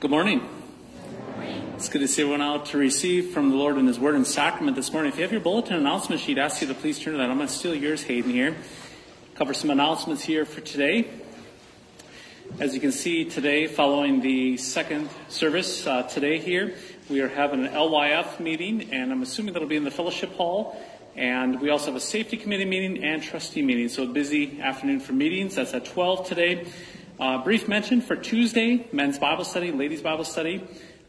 Good morning. It's good to see everyone out to receive from the Lord in His Word and Sacrament this morning. If you have your bulletin announcement sheet, I ask you to please turn to that. I'm going to steal yours, Hayden, here. Cover some announcements here for today. As you can see today, following the second service uh, today here, we are having an LYF meeting, and I'm assuming that'll be in the fellowship hall. And we also have a safety committee meeting and trustee meeting. So a busy afternoon for meetings. That's at 12 today. Uh, brief mention for Tuesday, men's Bible study, ladies' Bible study.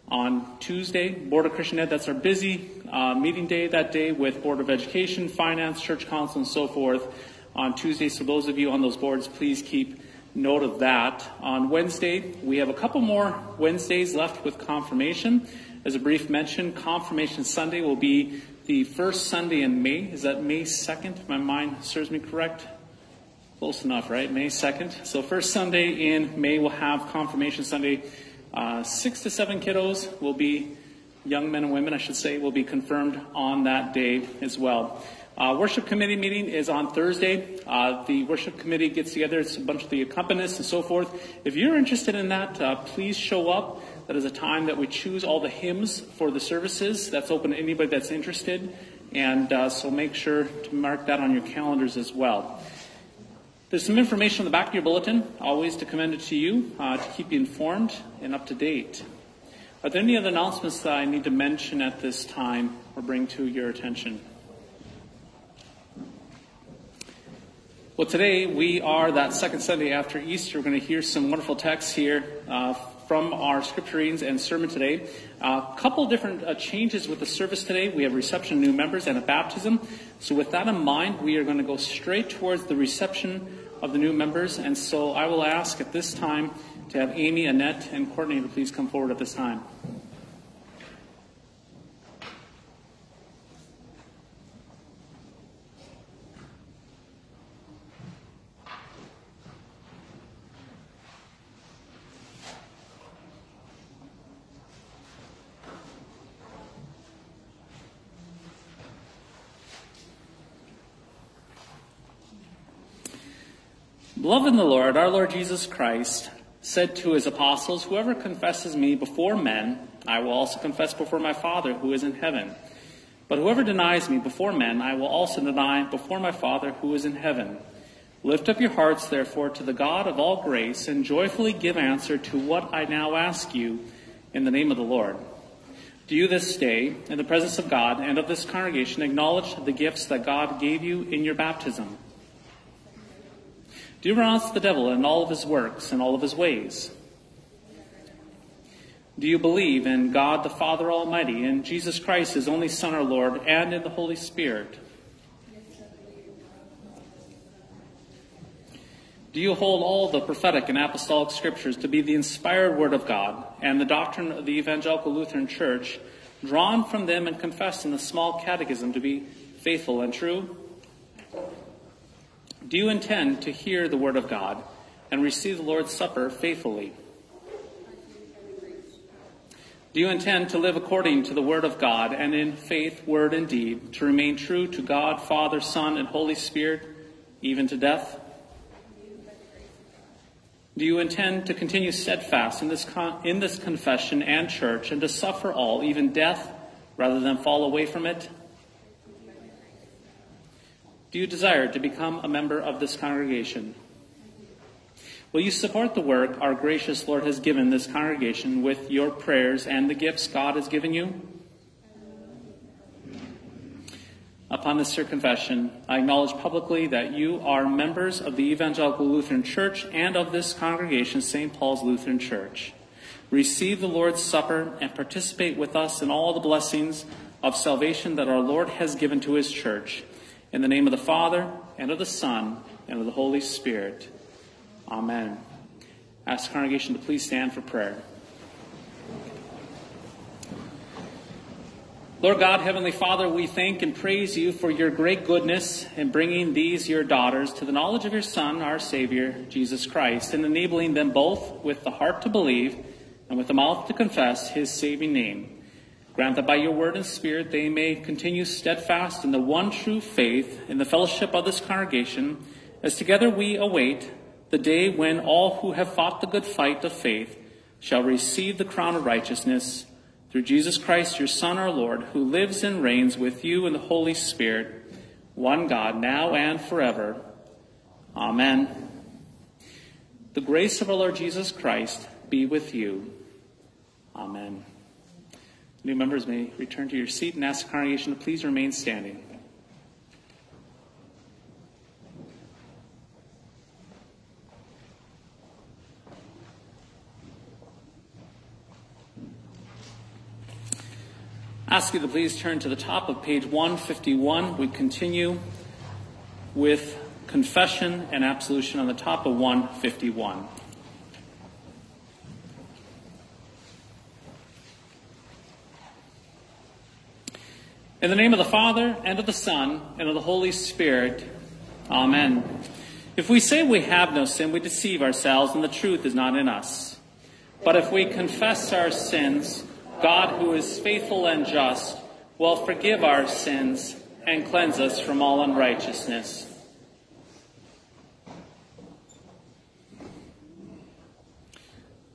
On Tuesday, Board of Christian Ed, that's our busy uh, meeting day that day with Board of Education, Finance, Church Council, and so forth on Tuesday. So those of you on those boards, please keep note of that. On Wednesday, we have a couple more Wednesdays left with confirmation. As a brief mention, Confirmation Sunday will be the first Sunday in May. Is that May 2nd? My mind serves me correct. Close enough, right? May 2nd. So first Sunday in May, we'll have Confirmation Sunday. Uh, six to seven kiddos will be, young men and women, I should say, will be confirmed on that day as well. Uh, worship committee meeting is on Thursday. Uh, the worship committee gets together. It's a bunch of the accompanists and so forth. If you're interested in that, uh, please show up. That is a time that we choose all the hymns for the services. That's open to anybody that's interested. And uh, so make sure to mark that on your calendars as well. There's some information on the back of your bulletin, always to commend it to you, uh, to keep you informed and up to date. Are there any other announcements that I need to mention at this time or bring to your attention? Well, today we are that second Sunday after Easter. We're going to hear some wonderful texts here uh, from our scripture readings and sermon today. A uh, couple different uh, changes with the service today. We have reception of new members and a baptism. So, with that in mind, we are going to go straight towards the reception of the new members. And so, I will ask at this time to have Amy, Annette, and Courtney to please come forward at this time. Beloved in the Lord, our Lord Jesus Christ said to his apostles, Whoever confesses me before men, I will also confess before my Father who is in heaven. But whoever denies me before men, I will also deny before my Father who is in heaven. Lift up your hearts, therefore, to the God of all grace, and joyfully give answer to what I now ask you in the name of the Lord. Do you this day, in the presence of God and of this congregation, acknowledge the gifts that God gave you in your baptism? Do you renounce the devil and all of his works and all of his ways? Do you believe in God the Father Almighty, in Jesus Christ, his only Son, our Lord, and in the Holy Spirit? Do you hold all the prophetic and apostolic scriptures to be the inspired word of God and the doctrine of the Evangelical Lutheran Church, drawn from them and confessed in the small catechism to be faithful and true? Do you intend to hear the word of God and receive the Lord's Supper faithfully? Do you intend to live according to the word of God and in faith, word, and deed, to remain true to God, Father, Son, and Holy Spirit, even to death? Do you intend to continue steadfast in this, in this confession and church and to suffer all, even death, rather than fall away from it? Do you desire to become a member of this congregation? Will you support the work our gracious Lord has given this congregation with your prayers and the gifts God has given you? Upon this confession, I acknowledge publicly that you are members of the Evangelical Lutheran Church and of this congregation, St. Paul's Lutheran Church. Receive the Lord's Supper and participate with us in all the blessings of salvation that our Lord has given to his church. In the name of the Father, and of the Son, and of the Holy Spirit. Amen. ask the congregation to please stand for prayer. Lord God, Heavenly Father, we thank and praise you for your great goodness in bringing these, your daughters, to the knowledge of your Son, our Savior, Jesus Christ, and enabling them both with the heart to believe and with the mouth to confess his saving name. Grant that by your word and spirit they may continue steadfast in the one true faith in the fellowship of this congregation, as together we await the day when all who have fought the good fight of faith shall receive the crown of righteousness through Jesus Christ, your Son, our Lord, who lives and reigns with you in the Holy Spirit, one God, now and forever. Amen. The grace of our Lord Jesus Christ be with you. Amen. New members may return to your seat and ask the congregation to please remain standing. ask you to please turn to the top of page 151. We continue with confession and absolution on the top of 151. In the name of the Father, and of the Son, and of the Holy Spirit, Amen. If we say we have no sin, we deceive ourselves, and the truth is not in us. But if we confess our sins, God, who is faithful and just, will forgive our sins and cleanse us from all unrighteousness.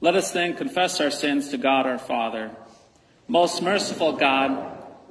Let us then confess our sins to God our Father. Most merciful God,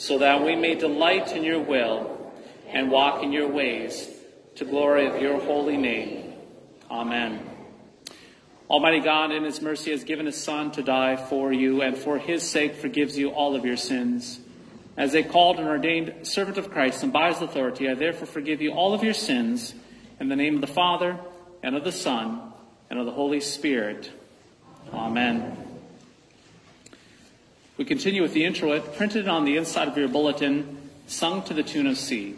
so that we may delight in your will and walk in your ways, to glory of your holy name. Amen. Almighty God, in His mercy, has given His Son to die for you, and for His sake forgives you all of your sins. As a called and ordained servant of Christ, and by His authority, I therefore forgive you all of your sins, in the name of the Father, and of the Son, and of the Holy Spirit. Amen. We continue with the introit printed on the inside of your bulletin, sung to the tune of C.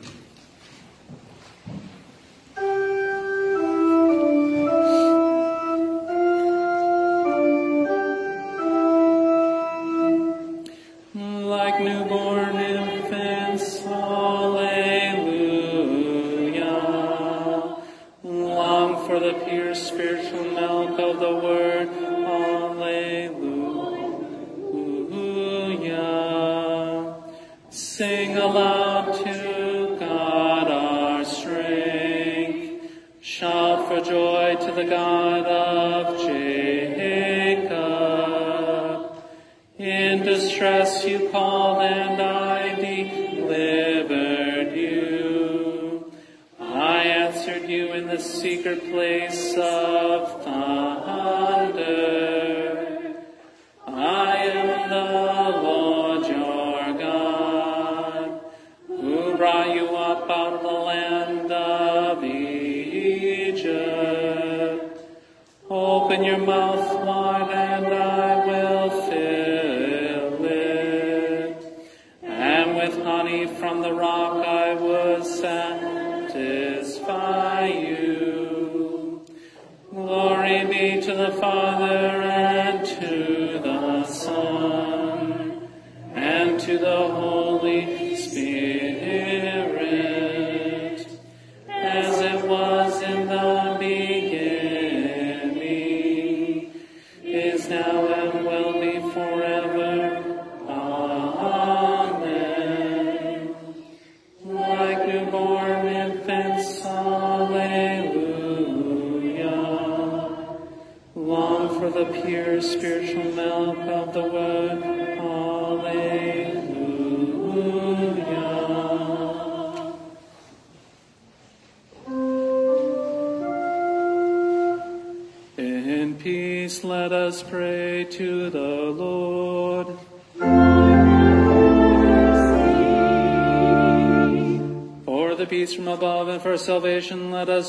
salvation, let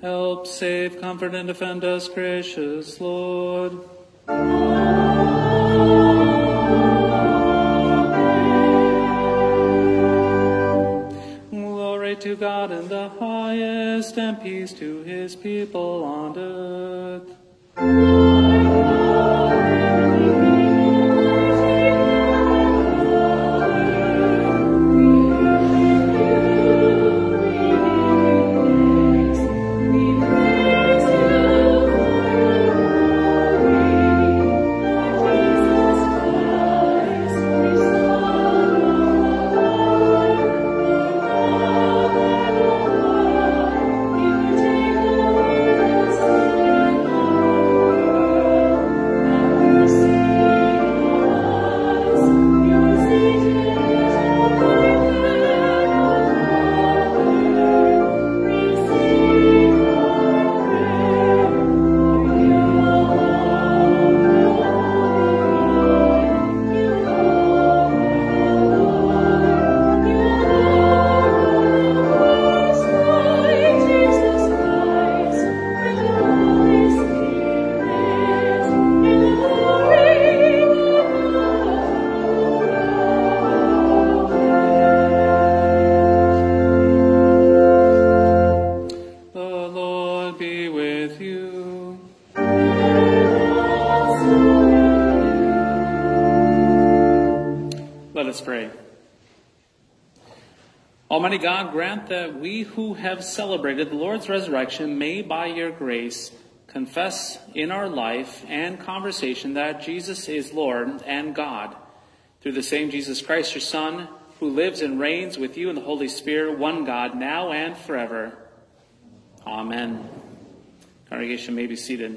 Help, save, comfort, and defend us, gracious Lord. Glory to God in the highest, and peace to his people on earth. Almighty God, grant that we who have celebrated the Lord's resurrection may, by your grace, confess in our life and conversation that Jesus is Lord and God. Through the same Jesus Christ, your Son, who lives and reigns with you in the Holy Spirit, one God, now and forever. Amen. Congregation may be seated.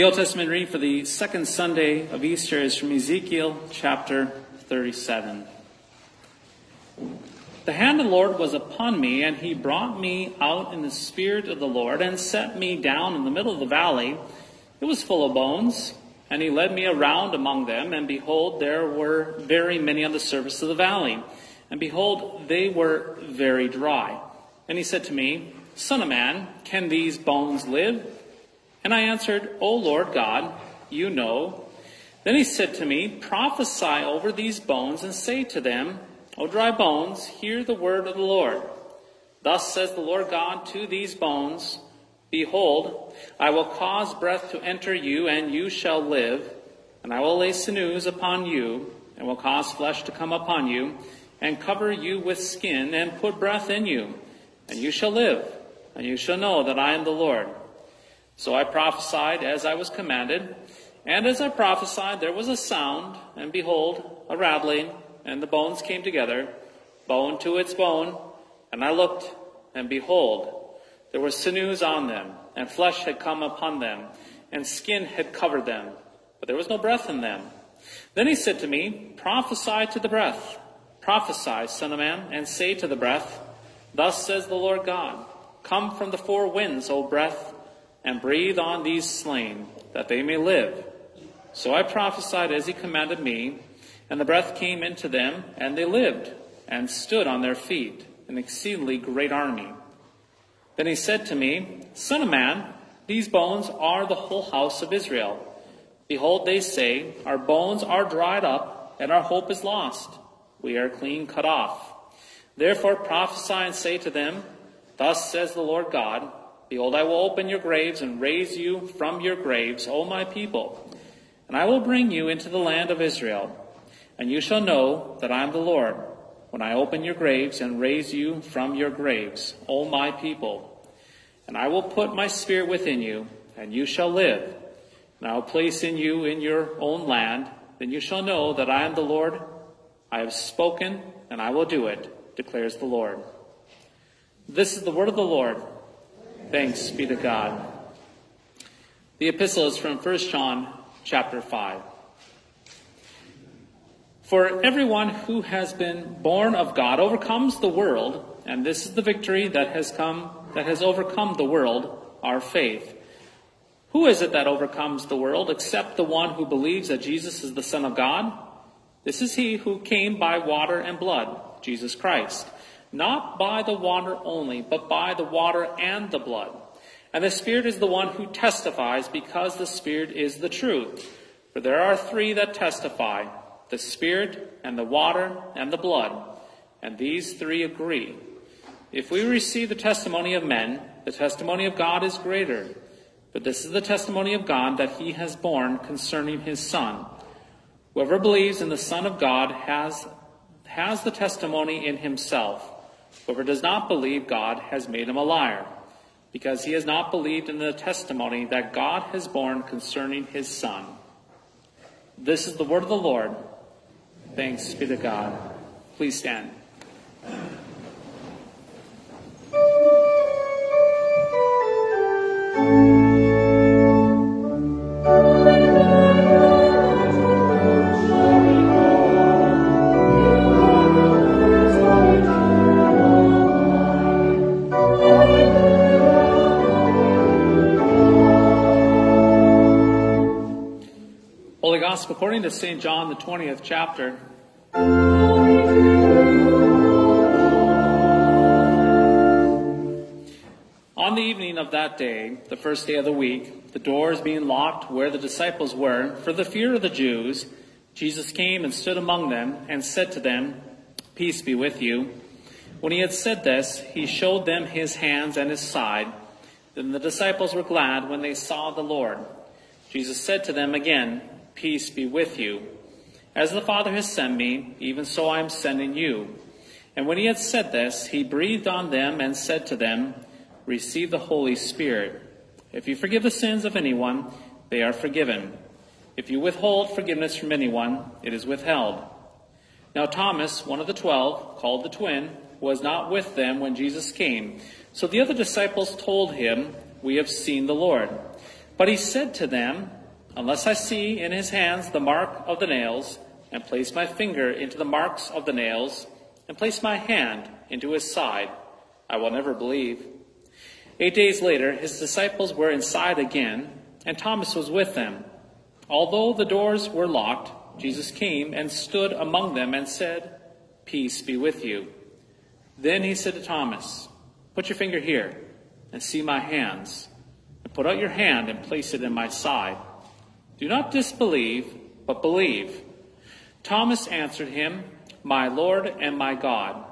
The Old Testament reading for the second Sunday of Easter is from Ezekiel chapter 37. The hand of the Lord was upon me, and he brought me out in the spirit of the Lord, and set me down in the middle of the valley. It was full of bones, and he led me around among them, and behold, there were very many on the surface of the valley. And behold, they were very dry. And he said to me, Son of man, can these bones live? And I answered, O Lord God, you know. Then he said to me, Prophesy over these bones, and say to them, O dry bones, hear the word of the Lord. Thus says the Lord God to these bones, Behold, I will cause breath to enter you, and you shall live. And I will lay sinews upon you, and will cause flesh to come upon you, and cover you with skin, and put breath in you. And you shall live, and you shall know that I am the Lord. So I prophesied as I was commanded, and as I prophesied, there was a sound, and behold, a rattling, and the bones came together, bone to its bone. And I looked, and behold, there were sinews on them, and flesh had come upon them, and skin had covered them, but there was no breath in them. Then he said to me, Prophesy to the breath, prophesy, son of man, and say to the breath, Thus says the Lord God, Come from the four winds, O breath, and breathe on these slain, that they may live. So I prophesied as he commanded me, and the breath came into them, and they lived, and stood on their feet, an exceedingly great army. Then he said to me, Son of man, these bones are the whole house of Israel. Behold, they say, Our bones are dried up, and our hope is lost. We are clean cut off. Therefore prophesy and say to them, Thus says the Lord God, Behold, I will open your graves and raise you from your graves, O my people. And I will bring you into the land of Israel. And you shall know that I am the Lord, when I open your graves and raise you from your graves, O my people. And I will put my spirit within you, and you shall live. And I will place in you in your own land. Then you shall know that I am the Lord. I have spoken, and I will do it, declares the Lord. This is the word of the Lord. Thanks be to God. The epistle is from 1 John chapter 5. For everyone who has been born of God overcomes the world, and this is the victory that has come that has overcome the world, our faith. Who is it that overcomes the world except the one who believes that Jesus is the Son of God? This is he who came by water and blood, Jesus Christ. Not by the water only, but by the water and the blood. And the Spirit is the one who testifies because the Spirit is the truth. For there are three that testify the Spirit and the water and the blood. And these three agree. If we receive the testimony of men, the testimony of God is greater. But this is the testimony of God that he has borne concerning his Son. Whoever believes in the Son of God has, has the testimony in himself. Whoever does not believe God has made him a liar, because he has not believed in the testimony that God has borne concerning his Son. This is the word of the Lord. Thanks be to God. Please stand. Gospel according to St. John, the 20th chapter. On the evening of that day, the first day of the week, the doors being locked where the disciples were, for the fear of the Jews, Jesus came and stood among them and said to them, Peace be with you. When he had said this, he showed them his hands and his side. Then the disciples were glad when they saw the Lord. Jesus said to them again, Peace be with you. As the Father has sent me, even so I am sending you. And when he had said this, he breathed on them and said to them, Receive the Holy Spirit. If you forgive the sins of anyone, they are forgiven. If you withhold forgiveness from anyone, it is withheld. Now Thomas, one of the twelve, called the twin, was not with them when Jesus came. So the other disciples told him, We have seen the Lord. But he said to them, Unless I see in his hands the mark of the nails, and place my finger into the marks of the nails, and place my hand into his side, I will never believe. Eight days later, his disciples were inside again, and Thomas was with them. Although the doors were locked, Jesus came and stood among them and said, Peace be with you. Then he said to Thomas, Put your finger here and see my hands, and put out your hand and place it in my side. Do not disbelieve, but believe. Thomas answered him, My Lord and my God.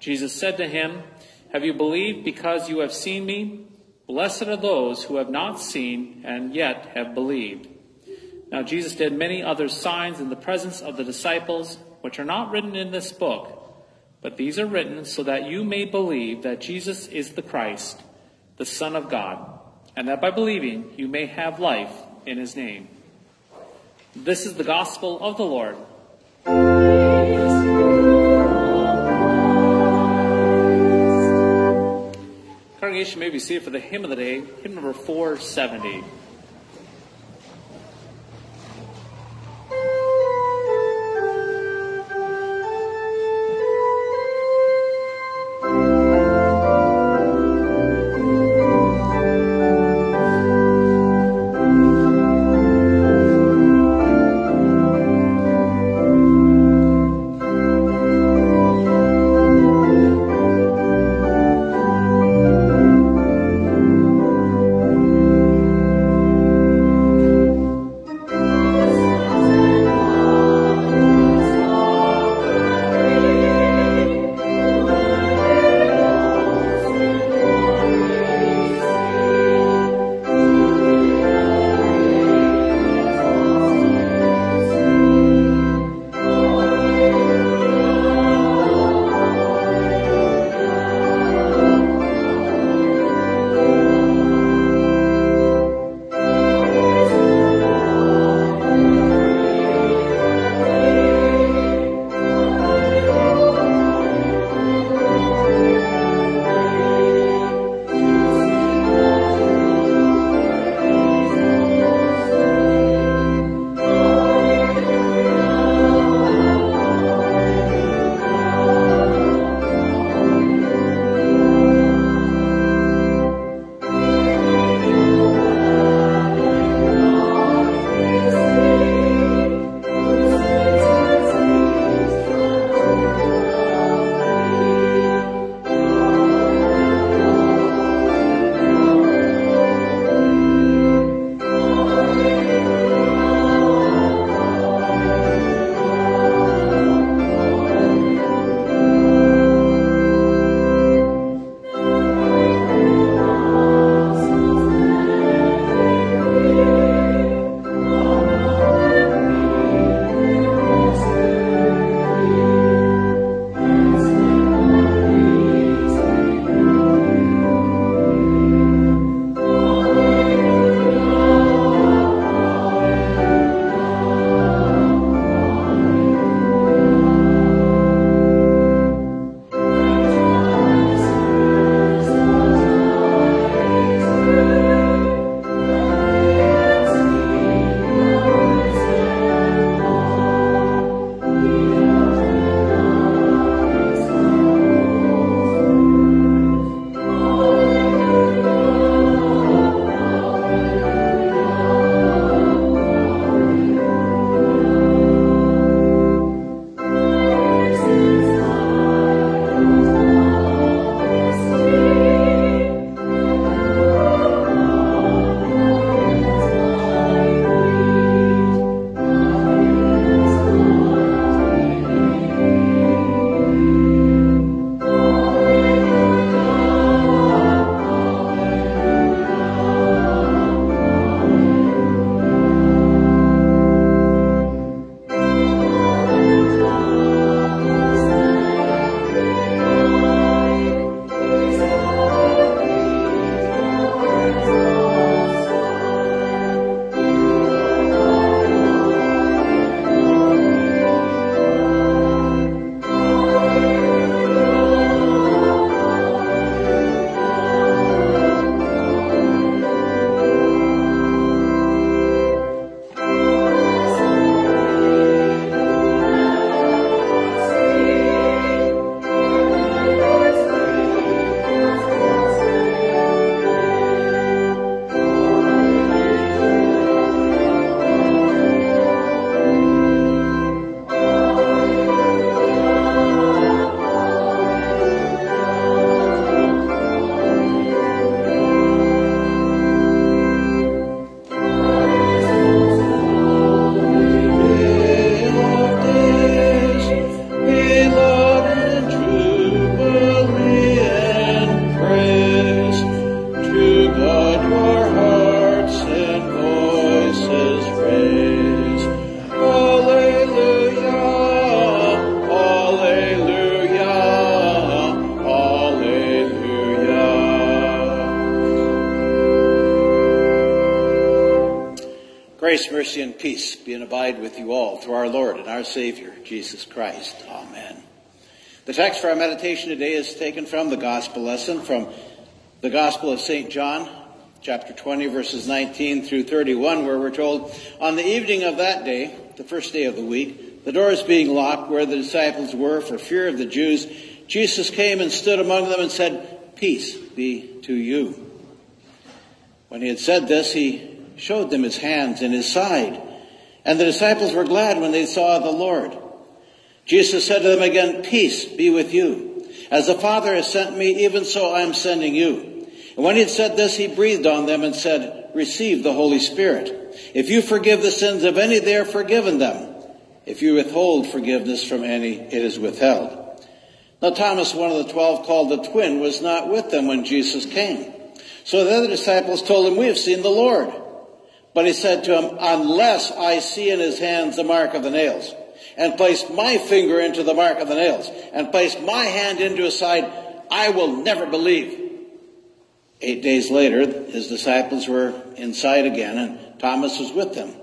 Jesus said to him, Have you believed because you have seen me? Blessed are those who have not seen and yet have believed. Now Jesus did many other signs in the presence of the disciples, which are not written in this book, but these are written so that you may believe that Jesus is the Christ, the Son of God, and that by believing you may have life in his name. This is the gospel of the Lord. Congregation may be seated for the hymn of the day, hymn number 470. Savior, Jesus Christ. Amen. The text for our meditation today is taken from the Gospel lesson from the Gospel of St. John, chapter 20, verses 19 through 31, where we're told, On the evening of that day, the first day of the week, the doors being locked where the disciples were for fear of the Jews, Jesus came and stood among them and said, Peace be to you. When he had said this, he showed them his hands and his side. And the disciples were glad when they saw the Lord. Jesus said to them again, Peace be with you. As the Father has sent me, even so I am sending you. And when he had said this, he breathed on them and said, Receive the Holy Spirit. If you forgive the sins of any, they are forgiven them. If you withhold forgiveness from any, it is withheld. Now Thomas, one of the twelve, called the twin, was not with them when Jesus came. So the other disciples told him, We have seen the Lord. But he said to him, Unless I see in his hands the mark of the nails, and place my finger into the mark of the nails, and place my hand into his side, I will never believe. Eight days later, his disciples were inside again, and Thomas was with them.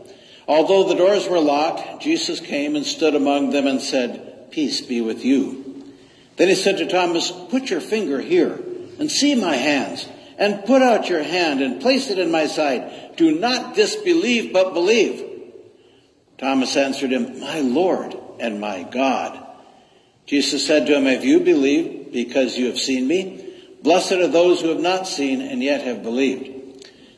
Although the doors were locked, Jesus came and stood among them and said, Peace be with you. Then he said to Thomas, Put your finger here and see my hands and put out your hand and place it in my side. Do not disbelieve, but believe. Thomas answered him, My Lord and my God. Jesus said to him, Have you believed because you have seen me? Blessed are those who have not seen and yet have believed.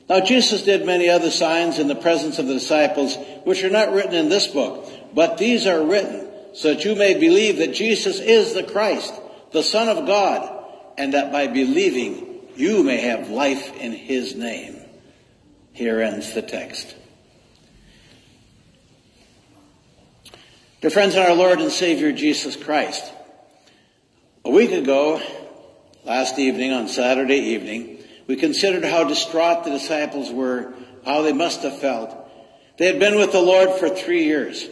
Now Jesus did many other signs in the presence of the disciples, which are not written in this book, but these are written so that you may believe that Jesus is the Christ, the Son of God, and that by believing you may have life in his name. Here ends the text. Dear friends in our Lord and Savior Jesus Christ, a week ago, last evening, on Saturday evening, we considered how distraught the disciples were, how they must have felt. They had been with the Lord for three years.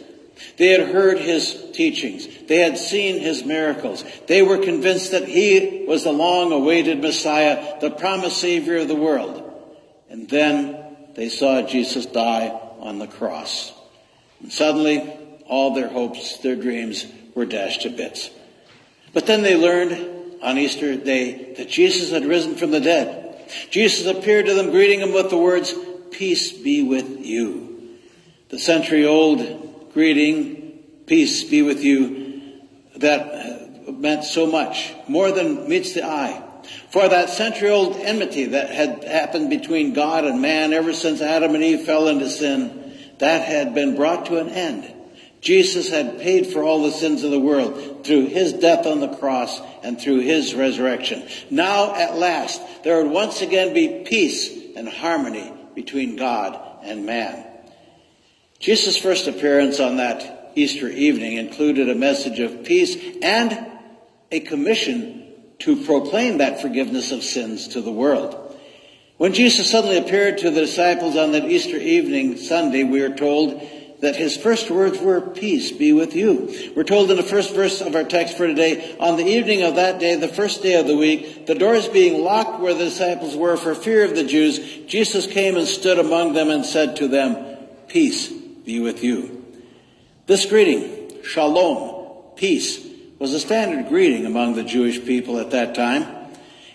They had heard his teachings. They had seen his miracles. They were convinced that he was the long awaited Messiah, the promised Savior of the world. And then they saw Jesus die on the cross. And suddenly, all their hopes, their dreams were dashed to bits. But then they learned on Easter Day that Jesus had risen from the dead. Jesus appeared to them, greeting them with the words, Peace be with you. The century old greeting, peace be with you, that meant so much, more than meets the eye. For that century old enmity that had happened between God and man ever since Adam and Eve fell into sin, that had been brought to an end. Jesus had paid for all the sins of the world through his death on the cross and through his resurrection. Now, at last, there would once again be peace and harmony between God and man. Jesus' first appearance on that Easter evening included a message of peace and a commission to proclaim that forgiveness of sins to the world. When Jesus suddenly appeared to the disciples on that Easter evening, Sunday, we are told that his first words were, Peace be with you. We're told in the first verse of our text for today, on the evening of that day, the first day of the week, the doors being locked where the disciples were for fear of the Jews, Jesus came and stood among them and said to them, Peace be with you. This greeting, shalom, peace, was a standard greeting among the Jewish people at that time.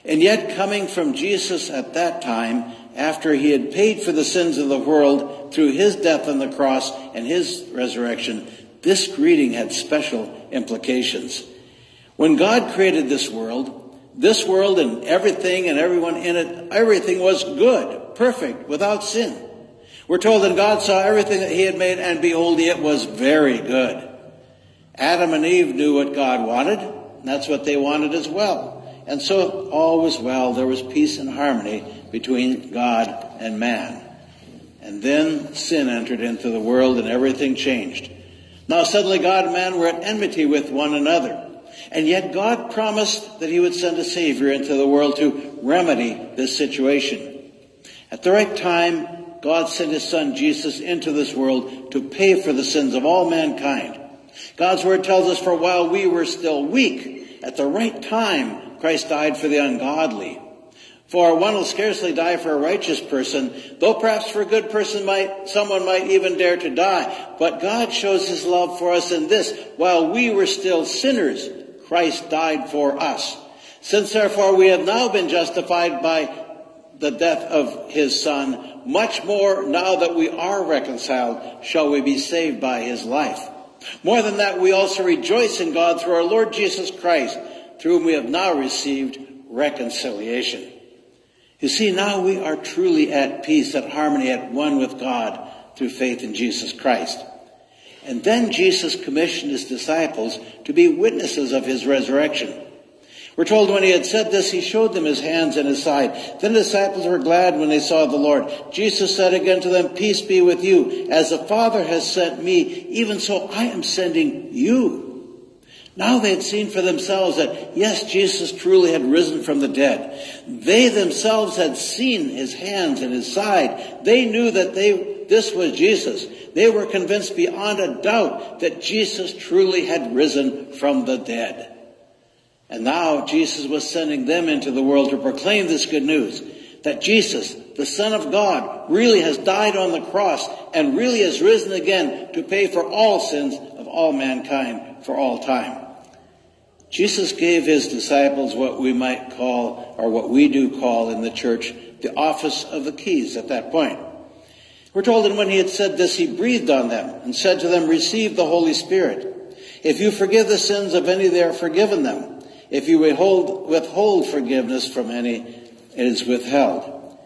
And yet, coming from Jesus at that time, after he had paid for the sins of the world through his death on the cross and his resurrection, this greeting had special implications. When God created this world, this world and everything and everyone in it, everything was good, perfect, without sin. We're told that God saw everything that he had made, and behold, it was very good. Adam and Eve knew what God wanted, and that's what they wanted as well. And so all was well. There was peace and harmony between God and man. And then sin entered into the world and everything changed. Now suddenly God and man were at enmity with one another. And yet God promised that he would send a Savior into the world to remedy this situation. At the right time, God sent his son Jesus into this world to pay for the sins of all mankind. God's word tells us for while we were still weak, at the right time, Christ died for the ungodly. For one will scarcely die for a righteous person, though perhaps for a good person might, someone might even dare to die. But God shows his love for us in this, while we were still sinners, Christ died for us. Since therefore we have now been justified by the death of his son, much more now that we are reconciled, shall we be saved by his life. More than that, we also rejoice in God through our Lord Jesus Christ, through whom we have now received reconciliation. You see, now we are truly at peace, at harmony, at one with God through faith in Jesus Christ. And then Jesus commissioned his disciples to be witnesses of his resurrection. We're told when he had said this, he showed them his hands and his side. Then the disciples were glad when they saw the Lord. Jesus said again to them, Peace be with you. As the Father has sent me, even so I am sending you. Now they had seen for themselves that, yes, Jesus truly had risen from the dead. They themselves had seen his hands and his side. They knew that they, this was Jesus. They were convinced beyond a doubt that Jesus truly had risen from the dead. And now Jesus was sending them into the world to proclaim this good news that Jesus, the Son of God, really has died on the cross and really has risen again to pay for all sins of all mankind for all time. Jesus gave his disciples what we might call, or what we do call in the church, the office of the keys at that point. We're told that when he had said this, he breathed on them and said to them, Receive the Holy Spirit. If you forgive the sins of any, they are forgiven them. If you withhold, withhold forgiveness from any, it is withheld.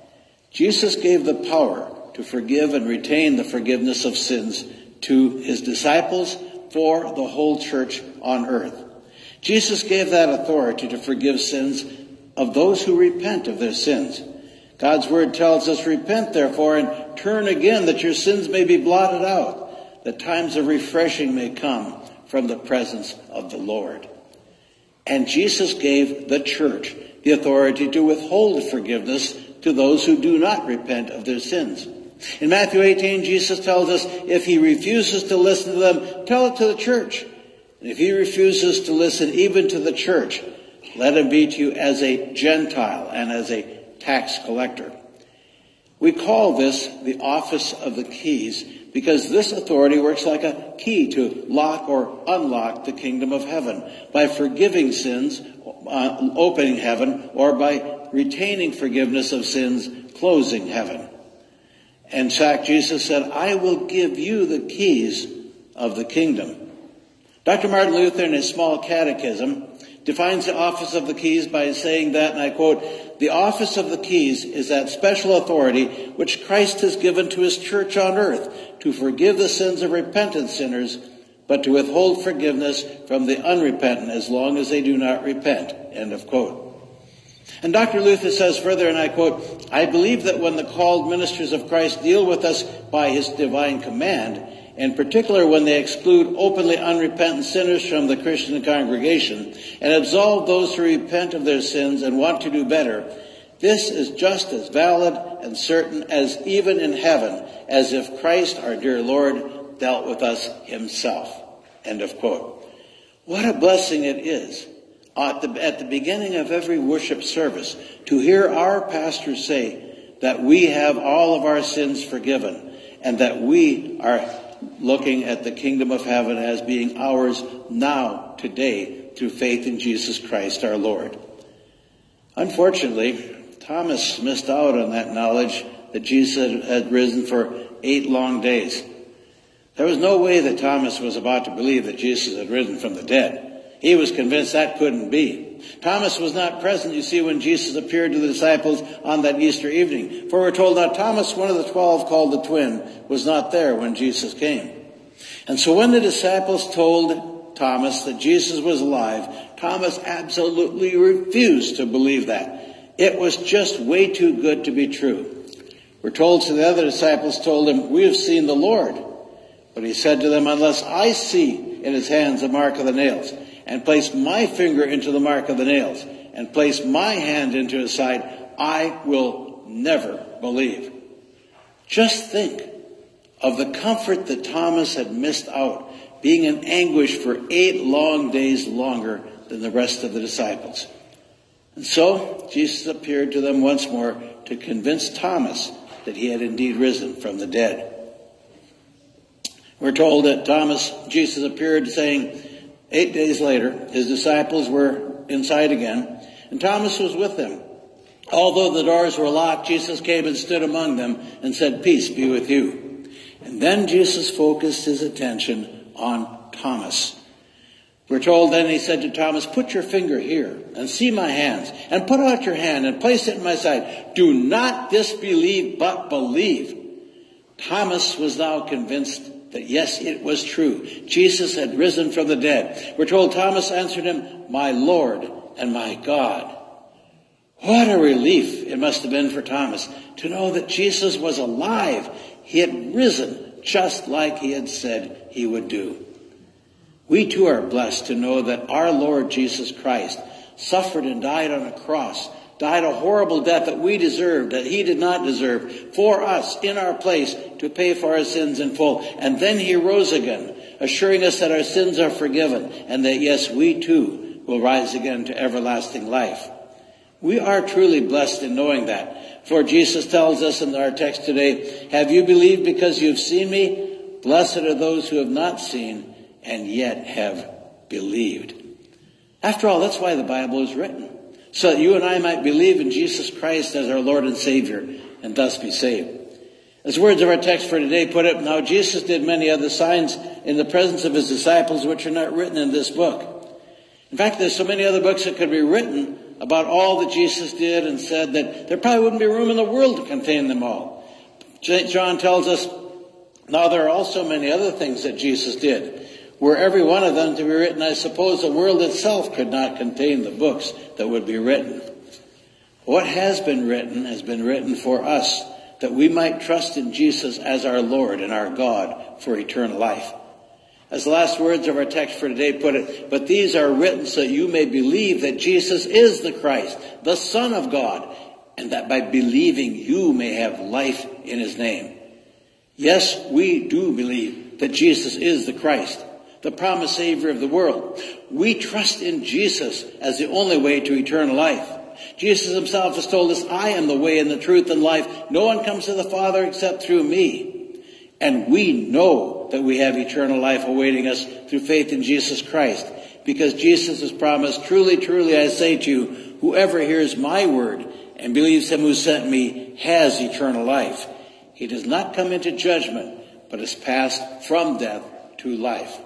Jesus gave the power to forgive and retain the forgiveness of sins to his disciples for the whole church on earth. Jesus gave that authority to forgive sins of those who repent of their sins. God's word tells us, repent therefore and turn again that your sins may be blotted out, that times of refreshing may come from the presence of the Lord. And Jesus gave the church the authority to withhold forgiveness to those who do not repent of their sins. In Matthew 18, Jesus tells us, if he refuses to listen to them, tell it to the church. And if he refuses to listen even to the church, let him be to you as a Gentile and as a tax collector. We call this the office of the keys because this authority works like a key to lock or unlock the kingdom of heaven by forgiving sins, uh, opening heaven, or by retaining forgiveness of sins, closing heaven. In fact, Jesus said, I will give you the keys of the kingdom. Dr. Martin Luther, in his small catechism, defines the office of the keys by saying that, and I quote, the office of the keys is that special authority which Christ has given to his church on earth to forgive the sins of repentant sinners, but to withhold forgiveness from the unrepentant as long as they do not repent. End of quote. And Dr. Luther says further, and I quote, I believe that when the called ministers of Christ deal with us by his divine command, in particular when they exclude openly unrepentant sinners from the Christian congregation and absolve those who repent of their sins and want to do better, this is just as valid and certain as even in heaven, as if Christ, our dear Lord, dealt with us himself. End of quote. What a blessing it is at the, at the beginning of every worship service to hear our pastor say that we have all of our sins forgiven and that we are looking at the kingdom of heaven as being ours now, today, through faith in Jesus Christ our Lord. Unfortunately, Thomas missed out on that knowledge that Jesus had risen for eight long days. There was no way that Thomas was about to believe that Jesus had risen from the dead. He was convinced that couldn't be. Thomas was not present, you see, when Jesus appeared to the disciples on that Easter evening. For we're told that Thomas, one of the twelve called the twin, was not there when Jesus came. And so when the disciples told Thomas that Jesus was alive, Thomas absolutely refused to believe that. It was just way too good to be true. We're told, so the other disciples told him, we have seen the Lord. But he said to them, unless I see in his hands the mark of the nails, and place my finger into the mark of the nails and place my hand into his side, I will never believe. Just think of the comfort that Thomas had missed out, being in anguish for eight long days longer than the rest of the disciples. And so Jesus appeared to them once more to convince Thomas that he had indeed risen from the dead. We're told that Thomas, Jesus appeared saying, eight days later, his disciples were inside again, and Thomas was with them. Although the doors were locked, Jesus came and stood among them and said, Peace be with you. And then Jesus focused his attention on Thomas. We're told then he said to Thomas, Put your finger here and see my hands, and put out your hand and place it in my side. Do not disbelieve, but believe. Thomas was now convinced that yes, it was true. Jesus had risen from the dead. We're told Thomas answered him, My Lord and my God. What a relief it must have been for Thomas to know that Jesus was alive. He had risen just like he had said he would do. We too are blessed to know that our Lord Jesus Christ suffered and died on a cross, died a horrible death that we deserved, that he did not deserve, for us in our place to pay for our sins in full. And then he rose again, assuring us that our sins are forgiven and that yes, we too will rise again to everlasting life. We are truly blessed in knowing that. For Jesus tells us in our text today, have you believed because you've seen me? Blessed are those who have not seen and yet have believed. After all, that's why the Bible is written. So that you and I might believe in Jesus Christ as our Lord and Savior and thus be saved. As words of our text for today put it, now Jesus did many other signs in the presence of his disciples which are not written in this book. In fact, there's so many other books that could be written about all that Jesus did and said that there probably wouldn't be room in the world to contain them all. John tells us, now there are also many other things that Jesus did. Were every one of them to be written, I suppose the world itself could not contain the books that would be written. What has been written has been written for us that we might trust in Jesus as our Lord and our God for eternal life. As the last words of our text for today put it, but these are written so that you may believe that Jesus is the Christ, the Son of God, and that by believing you may have life in his name. Yes, we do believe that Jesus is the Christ, the promised Savior of the world. We trust in Jesus as the only way to eternal life. Jesus himself has told us, I am the way and the truth and life. No one comes to the Father except through me. And we know that we have eternal life awaiting us through faith in Jesus Christ. Because Jesus has promised, truly, truly, I say to you, whoever hears my word and believes him who sent me has eternal life. He does not come into judgment, but is passed from death to life.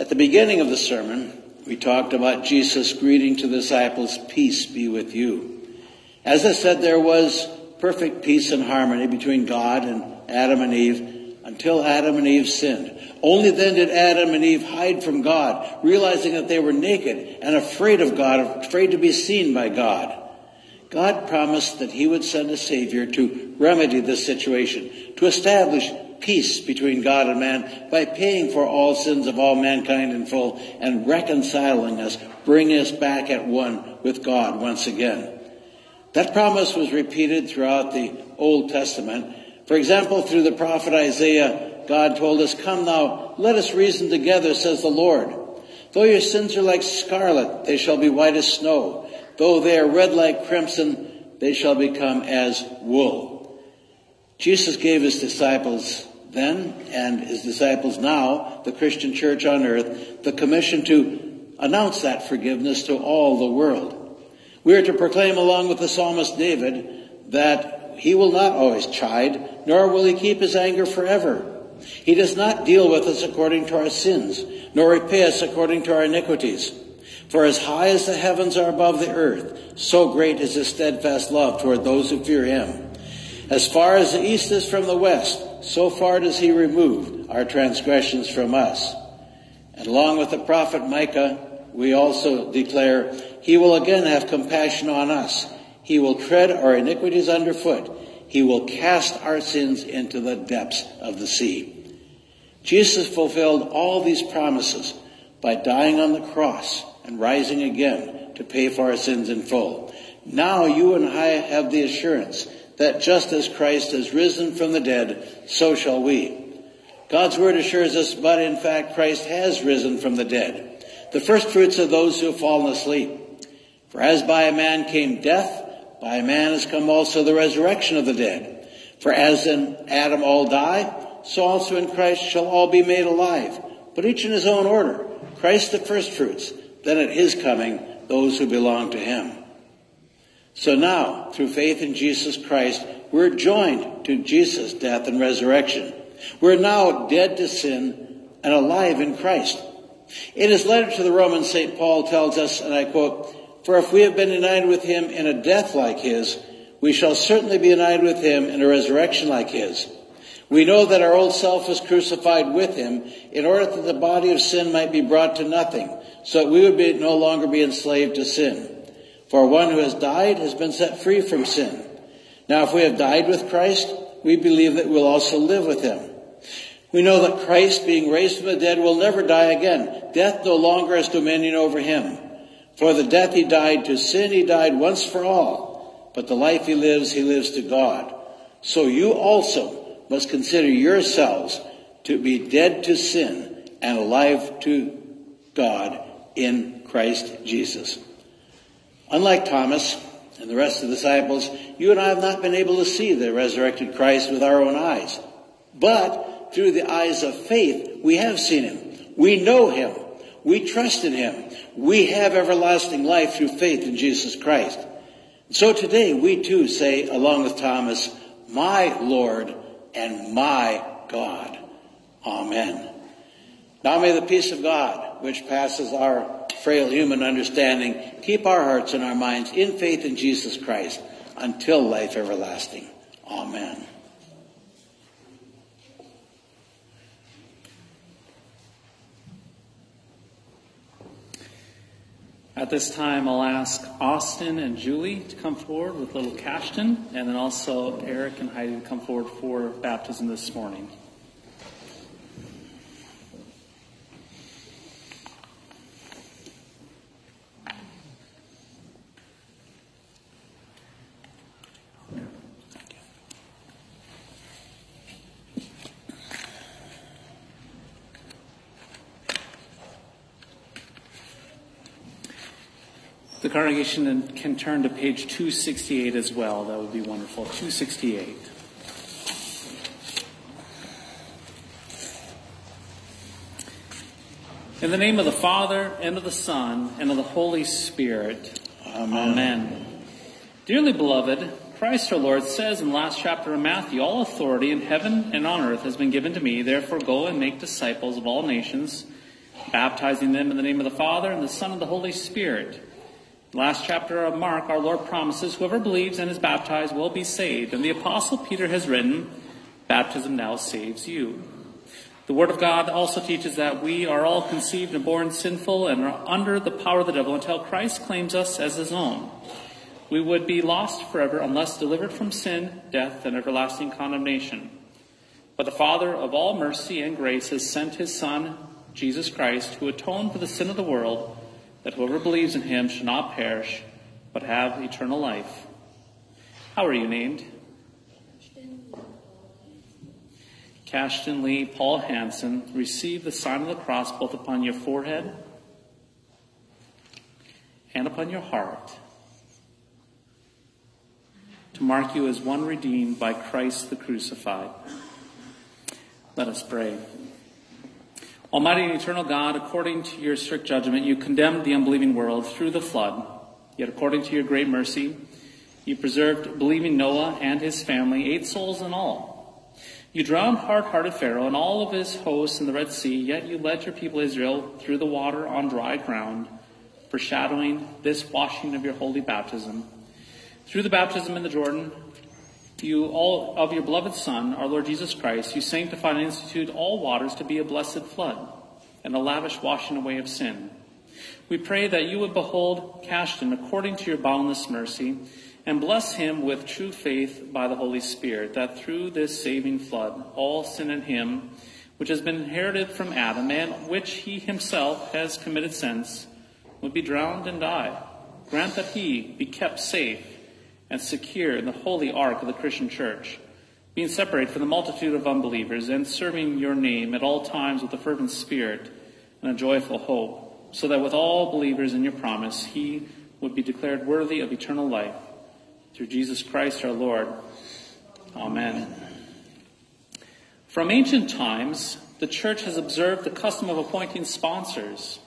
At the beginning of the sermon, we talked about Jesus greeting to the disciples, peace be with you. As I said, there was perfect peace and harmony between God and Adam and Eve until Adam and Eve sinned. Only then did Adam and Eve hide from God, realizing that they were naked and afraid of God, afraid to be seen by God. God promised that he would send a Savior to remedy this situation, to establish peace between God and man by paying for all sins of all mankind in full and reconciling us, bringing us back at one with God once again. That promise was repeated throughout the Old Testament. For example, through the prophet Isaiah, God told us, Come now, let us reason together, says the Lord. Though your sins are like scarlet, they shall be white as snow. Though they are red like crimson, they shall become as wool. Jesus gave his disciples then and his disciples now, the Christian church on earth, the commission to announce that forgiveness to all the world. We are to proclaim along with the psalmist David that he will not always chide, nor will he keep his anger forever. He does not deal with us according to our sins, nor repay us according to our iniquities. For as high as the heavens are above the earth, so great is his steadfast love toward those who fear him. As far as the east is from the west, so far does he remove our transgressions from us. And along with the prophet Micah, we also declare, He will again have compassion on us. He will tread our iniquities underfoot. He will cast our sins into the depths of the sea. Jesus fulfilled all these promises by dying on the cross and rising again to pay for our sins in full. Now you and I have the assurance that just as Christ has risen from the dead, so shall we. God's word assures us, but in fact, Christ has risen from the dead, the first fruits of those who have fallen asleep. For as by a man came death, by a man has come also the resurrection of the dead. For as in Adam all die, so also in Christ shall all be made alive, but each in his own order. Christ the firstfruits, then at his coming, those who belong to him. So now, through faith in Jesus Christ, we're joined to Jesus' death and resurrection. We're now dead to sin and alive in Christ. In his letter to the Romans, St. Paul tells us, and I quote, For if we have been united with him in a death like his, we shall certainly be united with him in a resurrection like his. We know that our old self was crucified with him in order that the body of sin might be brought to nothing, so that we would be, no longer be enslaved to sin. For one who has died has been set free from sin. Now if we have died with Christ, we believe that we'll also live with him. We know that Christ, being raised from the dead, will never die again. Death no longer has dominion over him. For the death he died to sin, he died once for all. But the life he lives, he lives to God. So you also must consider yourselves to be dead to sin and alive to God in Christ Jesus. Unlike Thomas and the rest of the disciples, you and I have not been able to see the resurrected Christ with our own eyes. But through the eyes of faith, we have seen him. We know him. We trust in him. We have everlasting life through faith in Jesus Christ. So today we too say, along with Thomas, my Lord and my God. Amen. Now may the peace of God, which passes our frail human understanding, keep our hearts and our minds in faith in Jesus Christ until life everlasting. Amen. At this time, I'll ask Austin and Julie to come forward with little Cashton, and then also Eric and Heidi to come forward for baptism this morning. The congregation can turn to page 268 as well. That would be wonderful. 268. In the name of the Father, and of the Son, and of the Holy Spirit. Amen. Amen. Dearly beloved, Christ our Lord says in the last chapter of Matthew, All authority in heaven and on earth has been given to me. Therefore go and make disciples of all nations, baptizing them in the name of the Father, and the Son, and the Holy Spirit Last chapter of Mark, our Lord promises whoever believes and is baptized will be saved. And the Apostle Peter has written, Baptism now saves you. The Word of God also teaches that we are all conceived and born sinful and are under the power of the devil until Christ claims us as his own. We would be lost forever unless delivered from sin, death, and everlasting condemnation. But the Father of all mercy and grace has sent his Son, Jesus Christ, who atoned for the sin of the world that whoever believes in him shall not perish, but have eternal life. How are you named? Cashton Lee Paul Hanson, receive the sign of the cross both upon your forehead and upon your heart to mark you as one redeemed by Christ the crucified. Let us pray. Almighty and eternal God, according to your strict judgment, you condemned the unbelieving world through the flood. Yet according to your great mercy, you preserved believing Noah and his family, eight souls in all. You drowned hard-hearted Pharaoh and all of his hosts in the Red Sea, yet you led your people Israel through the water on dry ground, foreshadowing this washing of your holy baptism. Through the baptism in the Jordan, you all of your beloved Son, our Lord Jesus Christ, you sanctified and instituted all waters to be a blessed flood and a lavish washing away of sin. We pray that you would behold Cashton according to your boundless mercy and bless him with true faith by the Holy Spirit, that through this saving flood, all sin in him, which has been inherited from Adam and which he himself has committed since, would be drowned and die. Grant that he be kept safe and secure in the holy ark of the Christian church, being separated from the multitude of unbelievers and serving your name at all times with a fervent spirit and a joyful hope, so that with all believers in your promise, he would be declared worthy of eternal life. Through Jesus Christ our Lord. Amen. From ancient times, the Church has observed the custom of appointing sponsors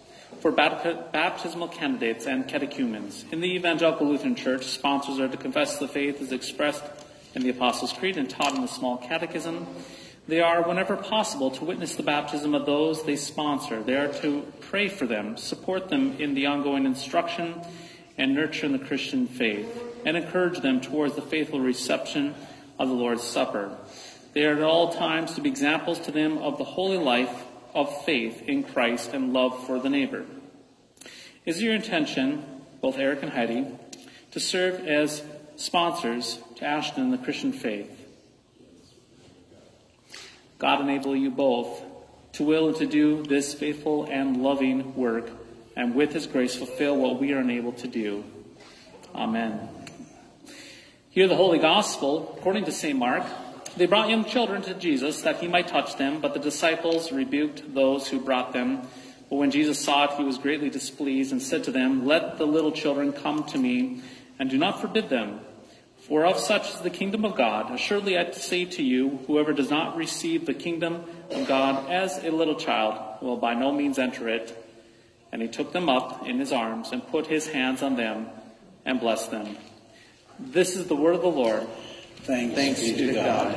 for baptismal candidates and catechumens. In the Evangelical Lutheran Church, sponsors are to confess the faith as expressed in the Apostles' Creed and taught in the Small Catechism. They are, whenever possible, to witness the baptism of those they sponsor. They are to pray for them, support them in the ongoing instruction and nurture in the Christian faith, and encourage them towards the faithful reception of the Lord's Supper. They are at all times to be examples to them of the holy life of faith in Christ and love for the neighbor. Is your intention, both Eric and Heidi, to serve as sponsors to Cashton in the Christian faith? God enable you both to will and to do this faithful and loving work, and with His grace fulfill what we are unable to do. Amen. Hear the Holy Gospel according to St. Mark. They brought young children to Jesus that he might touch them, but the disciples rebuked those who brought them. But when Jesus saw it, he was greatly displeased and said to them, Let the little children come to me, and do not forbid them for of such is the kingdom of God. Assuredly I say to you, whoever does not receive the kingdom of God as a little child will by no means enter it. And he took them up in his arms and put his hands on them and blessed them. This is the word of the Lord. Thanks, Thanks be to God.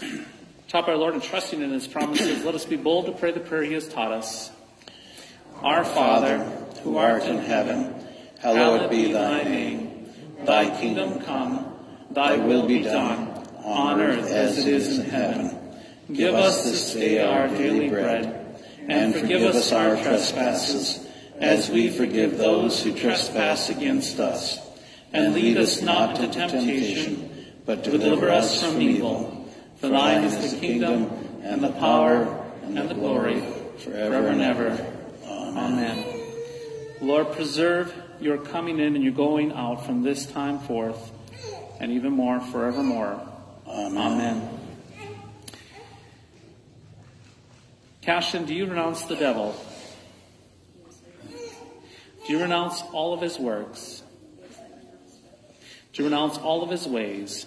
God. Top our Lord and trusting in his promises, let us be bold to pray the prayer he has taught us. Our Father, who art in heaven, hallowed be thy name. Thy kingdom come, thy will be done, on earth as it is in heaven. Give us this day our daily bread, and forgive us our trespasses, as we forgive those who trespass against us. And lead us not into temptation, but to deliver us from evil. For thine is the kingdom, and the power, and the glory, forever and ever. Amen. Lord, preserve your coming in and your going out from this time forth, and even more forevermore. Amen. Amen. Cashton, do you renounce the devil? Do you renounce all of his works? Do you renounce all of his ways?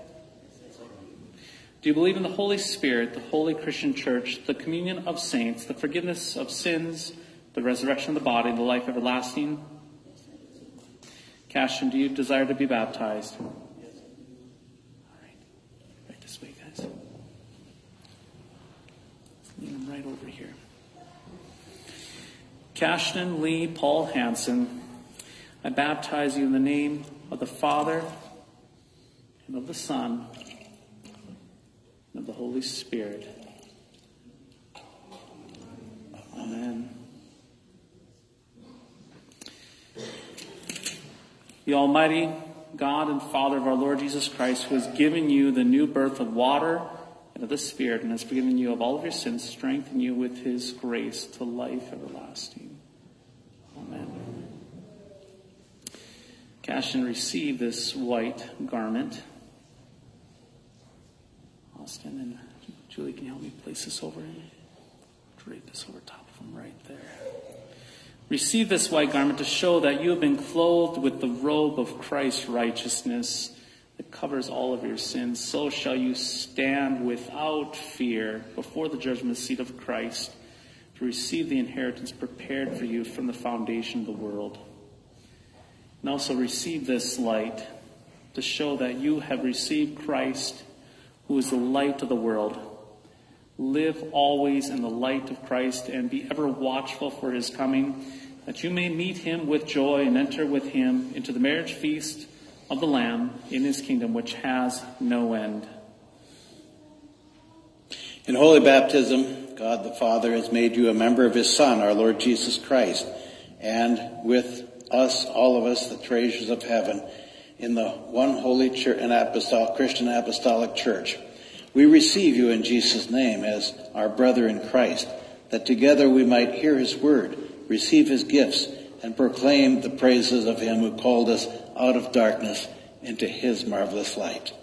Do you believe in the Holy Spirit, the holy Christian church, the communion of saints, the forgiveness of sins, the resurrection of the body, the life everlasting? Cashton, do you desire to be baptized? All right. Right this way, guys. Lean right over here. Cashton Lee Paul Hanson, I baptize you in the name of the Father and of the Son and of the Holy Spirit. Amen. the Almighty God and Father of our Lord Jesus Christ, who has given you the new birth of water and of the Spirit, and has forgiven you of all of your sins, strengthen you with his grace to life everlasting. Amen. Cashton receive this white garment. And Julie, can you help me place this over him? Drape this over top of him right there. Receive this white garment to show that you have been clothed with the robe of Christ's righteousness that covers all of your sins. So shall you stand without fear before the judgment seat of Christ to receive the inheritance prepared for you from the foundation of the world. And also receive this light to show that you have received Christ, who is the light of the world. Live always in the light of Christ and be ever watchful for his coming that you may meet him with joy and enter with him into the marriage feast of the Lamb in his kingdom, which has no end. In holy baptism, God the Father has made you a member of his Son, our Lord Jesus Christ, and with us, all of us, the treasures of heaven, in the one holy church and apostolic, Christian apostolic church. We receive you in Jesus' name as our brother in Christ, that together we might hear his word, receive his gifts, and proclaim the praises of him who called us out of darkness into his marvelous light.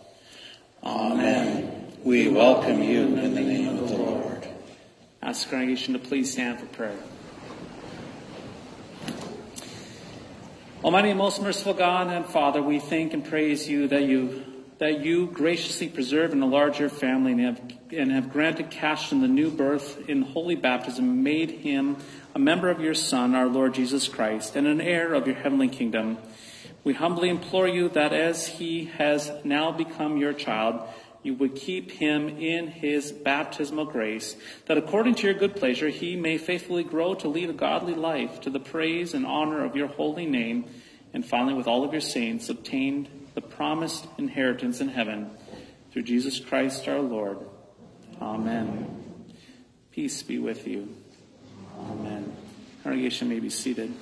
Amen. We welcome you in the name of the Lord. Ask congregation to please stand for prayer. Almighty and most merciful God and Father, we thank and praise you that you that you graciously preserve and enlarge your family and have, and have granted Cashton the new birth in holy baptism, made him a member of your Son, our Lord Jesus Christ, and an heir of your heavenly kingdom. We humbly implore you that as he has now become your child, you would keep him in his baptismal grace, that according to your good pleasure he may faithfully grow to lead a godly life to the praise and honor of your holy name, and finally, with all of your saints, obtained the promised inheritance in heaven through Jesus Christ our Lord. Amen. Peace be with you. Amen. Congregation may be seated.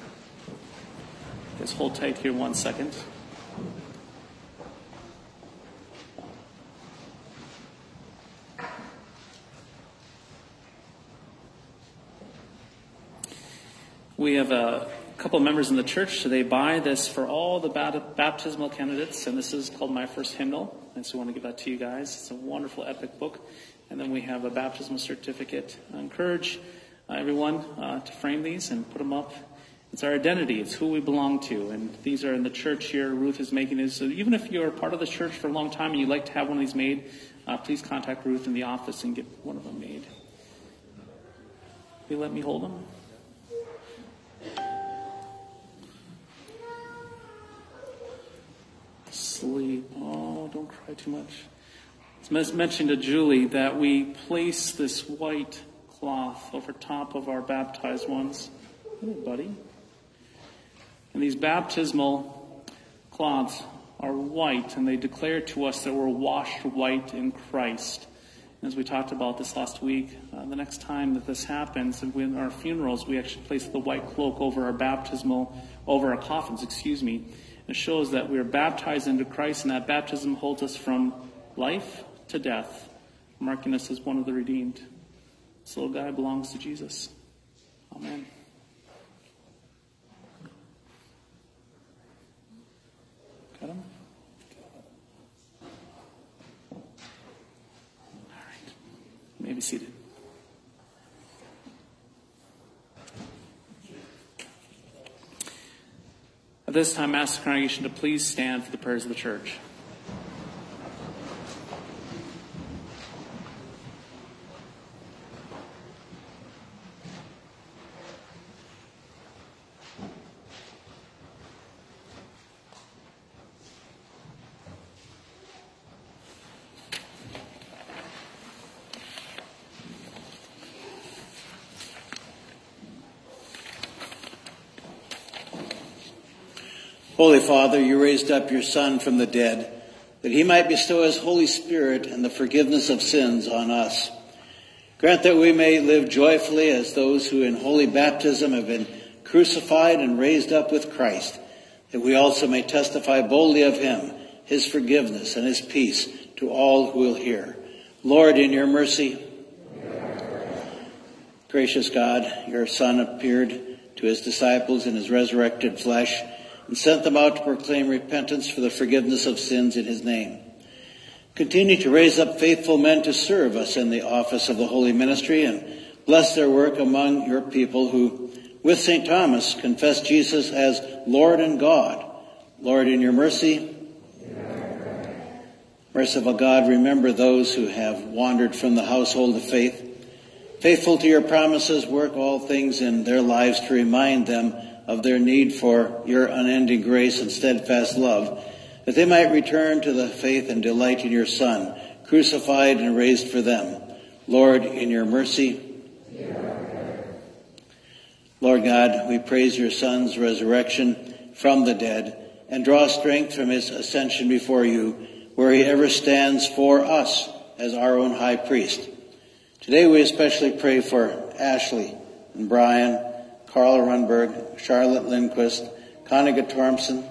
Just hold tight here one second. We have a couple members in the church today buy this for all the baptismal candidates, and this is called My First Hymnal. And so I want to give that to you guys. It's a wonderful, epic book. And then we have a baptismal certificate. I encourage uh, everyone uh, to frame these and put them up. It's our identity. It's who we belong to. And these are in the church here. Ruth is making these. So even if you're part of the church for a long time and you'd like to have one of these made, uh, please contact Ruth in the office and get one of them made. Will you let me hold them? Sleep. Oh, don't cry too much. It's mentioned to Julie that we place this white cloth over top of our baptized ones. Hey, buddy. And these baptismal cloths are white, and they declare to us that we're washed white in Christ. As we talked about this last week, uh, the next time that this happens, in our funerals, we actually place the white cloak over our baptismal, over our coffins, excuse me. It shows that we are baptized into Christ, and that baptism holds us from life to death, marking us as one of the redeemed. This little guy belongs to Jesus. Amen. Got him? All right. You may be seated. This time, ask the congregation to please stand for the prayers of the church. Holy Father, you raised up your Son from the dead, that he might bestow his Holy Spirit and the forgiveness of sins on us. Grant that we may live joyfully as those who in holy baptism have been crucified and raised up with Christ, that we also may testify boldly of him, his forgiveness and his peace to all who will hear. Lord, in your mercy, gracious God, your Son appeared to his disciples in his resurrected flesh and sent them out to proclaim repentance for the forgiveness of sins in his name. Continue to raise up faithful men to serve us in the office of the holy ministry and bless their work among your people who, with St. Thomas, confess Jesus as Lord and God. Lord, in your mercy, Merciful God, remember those who have wandered from the household of faith. Faithful to your promises, work all things in their lives to remind them of their need for your unending grace and steadfast love, that they might return to the faith and delight in your Son, crucified and raised for them. Lord, in your mercy, Lord God, we praise your Son's resurrection from the dead and draw strength from his ascension before you, where he ever stands for us as our own high priest. Today we especially pray for Ashley and Brian Carla Runberg, Charlotte Lindquist, Conniga Thompson,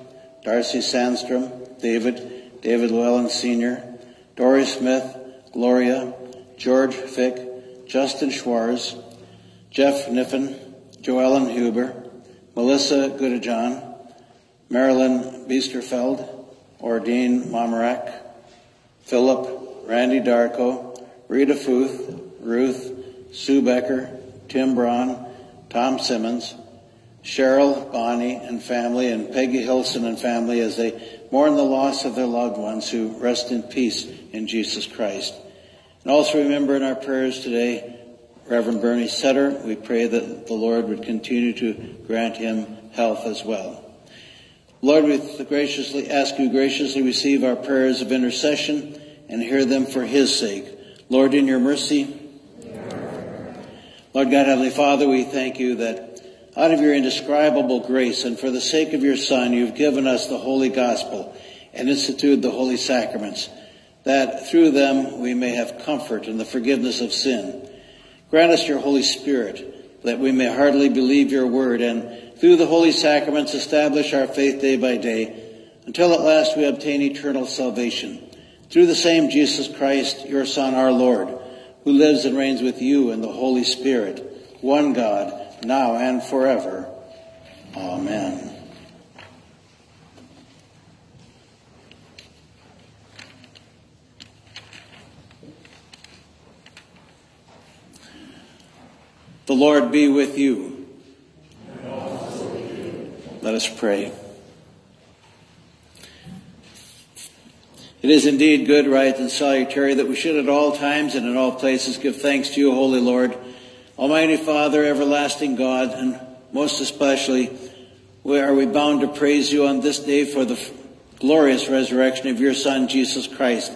Darcy Sandstrom, David, David Llewellyn Sr., Dory Smith, Gloria, George Fick, Justin Schwarz, Jeff Niffen, Joellen Huber, Melissa Goodajohn, Marilyn Biesterfeld, Ordine Momarak, Philip, Randy Darko, Rita Futh, Ruth, Sue Becker, Tim Braun, Tom Simmons, Cheryl, Bonnie, and family, and Peggy Hilson and family as they mourn the loss of their loved ones who rest in peace in Jesus Christ. And also remember in our prayers today, Reverend Bernie Sutter, we pray that the Lord would continue to grant him health as well. Lord, we graciously ask you graciously receive our prayers of intercession and hear them for his sake. Lord, in your mercy. Lord God, Heavenly Father, we thank you that out of your indescribable grace and for the sake of your Son, you've given us the holy gospel and instituted the holy sacraments, that through them we may have comfort and the forgiveness of sin. Grant us your Holy Spirit, that we may heartily believe your word and through the holy sacraments establish our faith day by day until at last we obtain eternal salvation. Through the same Jesus Christ, your Son, our Lord, who lives and reigns with you in the Holy Spirit, one God, now and forever. Amen. The Lord be with you. Let us pray. It is indeed good, right, and salutary that we should at all times and in all places give thanks to you, Holy Lord, Almighty Father, everlasting God, and most especially where are we bound to praise you on this day for the glorious resurrection of your Son, Jesus Christ,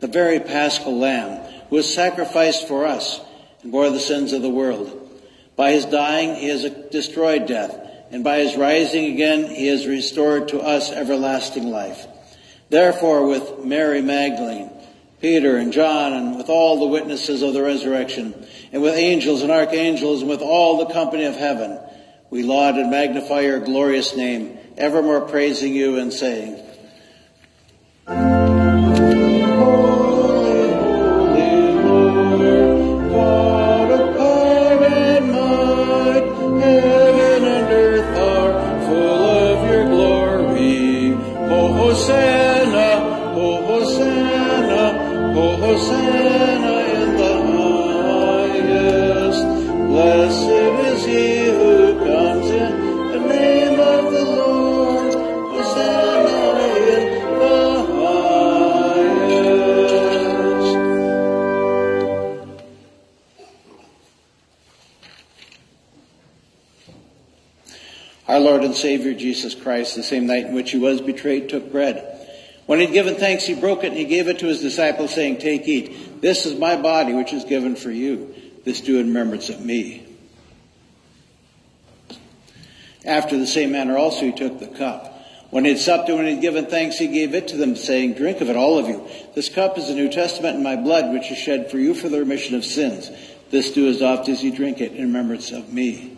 the very paschal Lamb, who was sacrificed for us and bore the sins of the world. By his dying, he has destroyed death, and by his rising again, he has restored to us everlasting life. Therefore, with Mary Magdalene, Peter and John, and with all the witnesses of the resurrection, and with angels and archangels, and with all the company of heaven, we laud and magnify your glorious name, evermore praising you and saying, Lord and Savior Jesus Christ, the same night in which he was betrayed, took bread. When he'd given thanks, he broke it and he gave it to his disciples, saying, Take, eat. This is my body, which is given for you. This do in remembrance of me. After the same manner also he took the cup. When he had supped and when he had given thanks, he gave it to them, saying, Drink of it, all of you. This cup is the New Testament in my blood, which is shed for you for the remission of sins. This do as oft as you drink it in remembrance of me.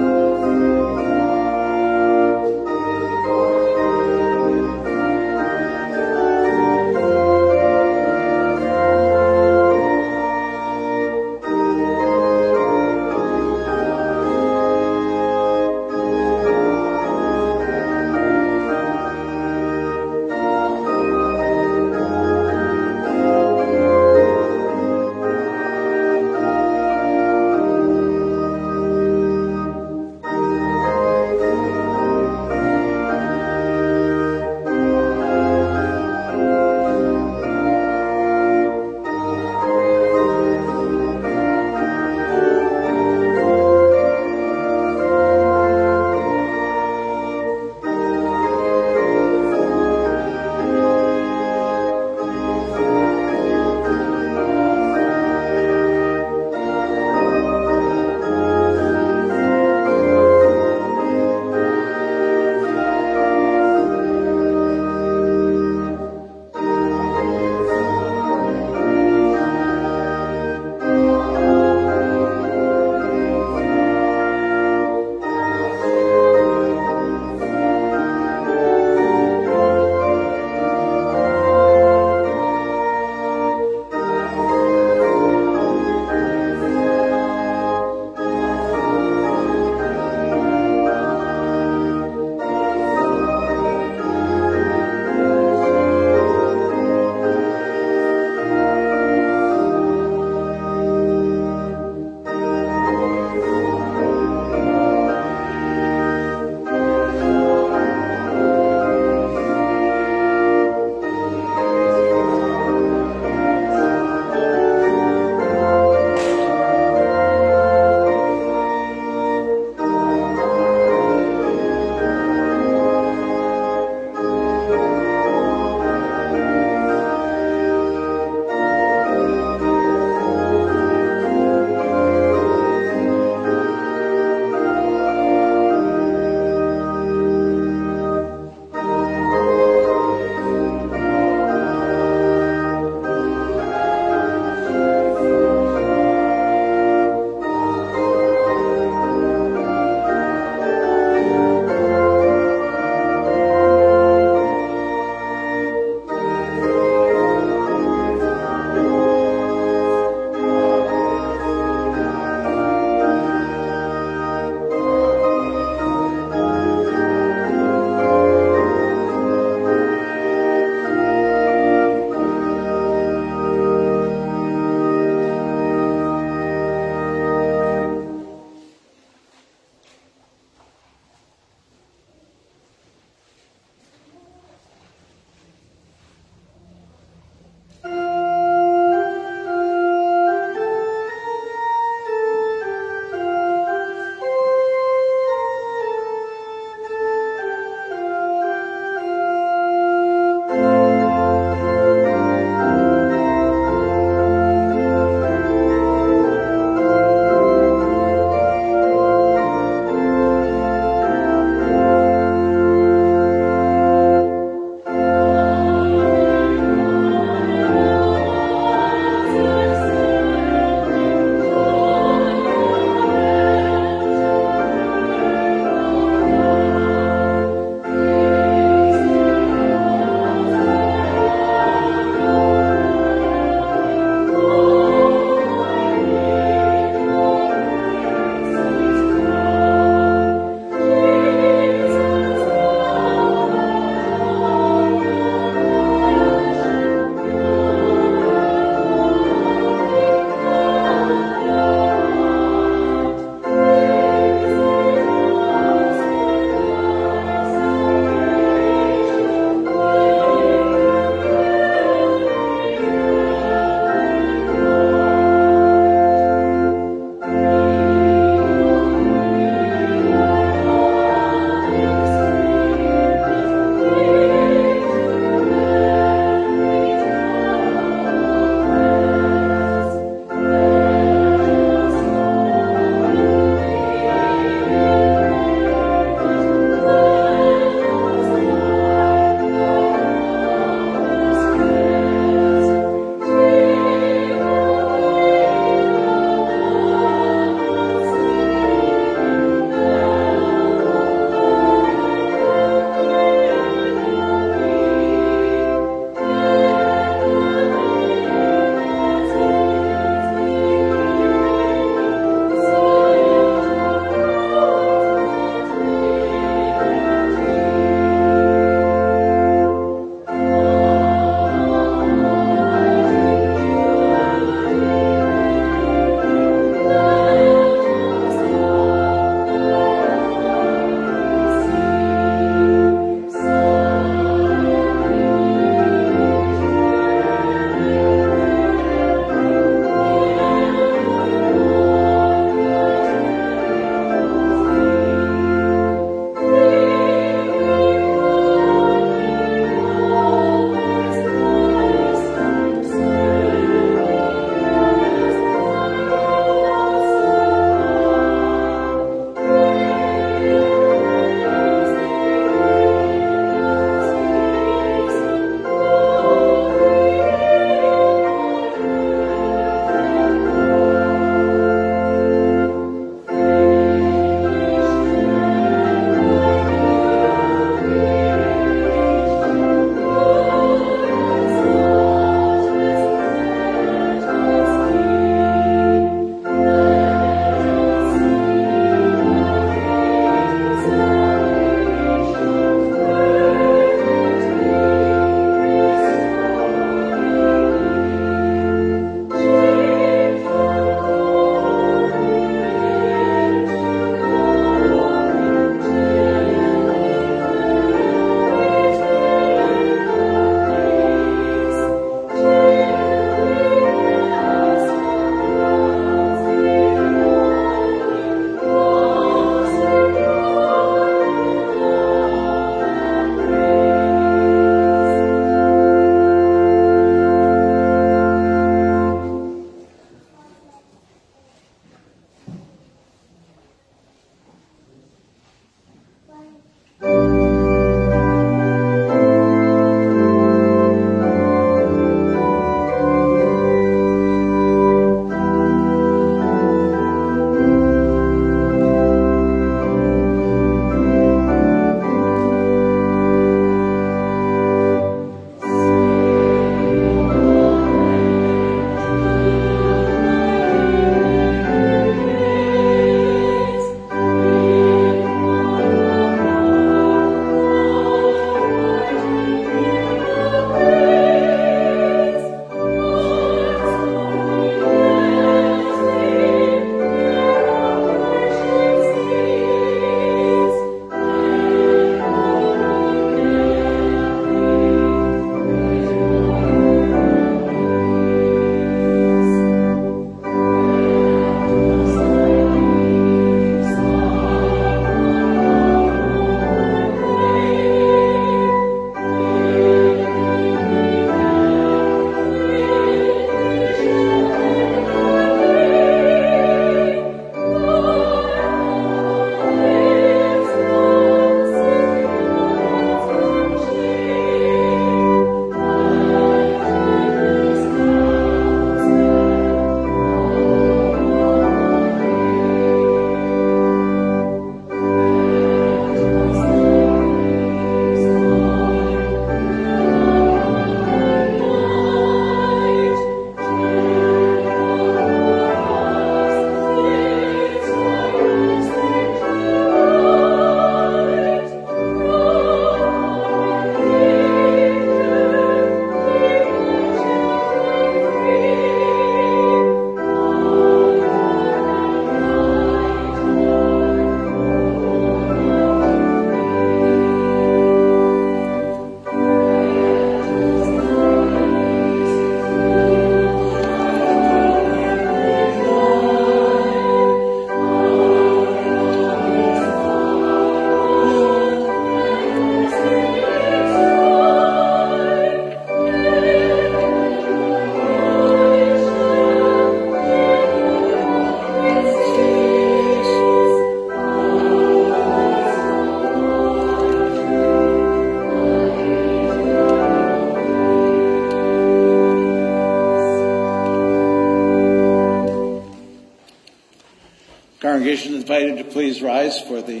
Rise for the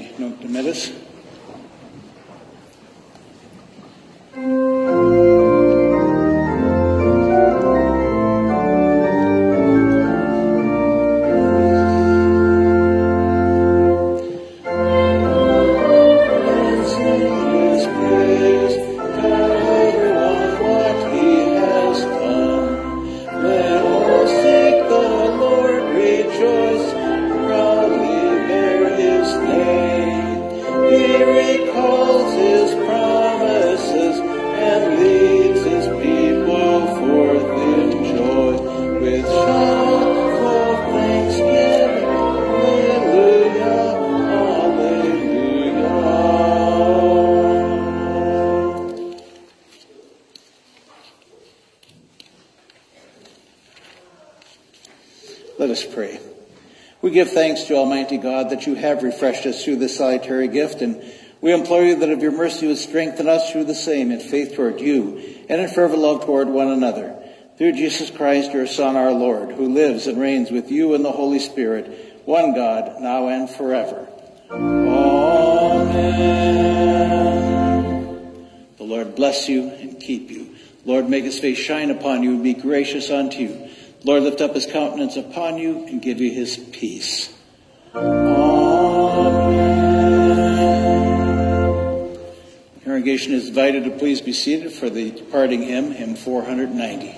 give thanks to Almighty God that you have refreshed us through this solitary gift, and we implore you that of your mercy would strengthen us through the same in faith toward you and in fervent love toward one another. Through Jesus Christ, your Son, our Lord, who lives and reigns with you in the Holy Spirit, one God, now and forever. Amen. The Lord bless you and keep you. Lord, make his face shine upon you and be gracious unto you. Lord, lift up his countenance upon you and give you his peace. Amen. The congregation is invited to please be seated for the departing hymn, hymn 490.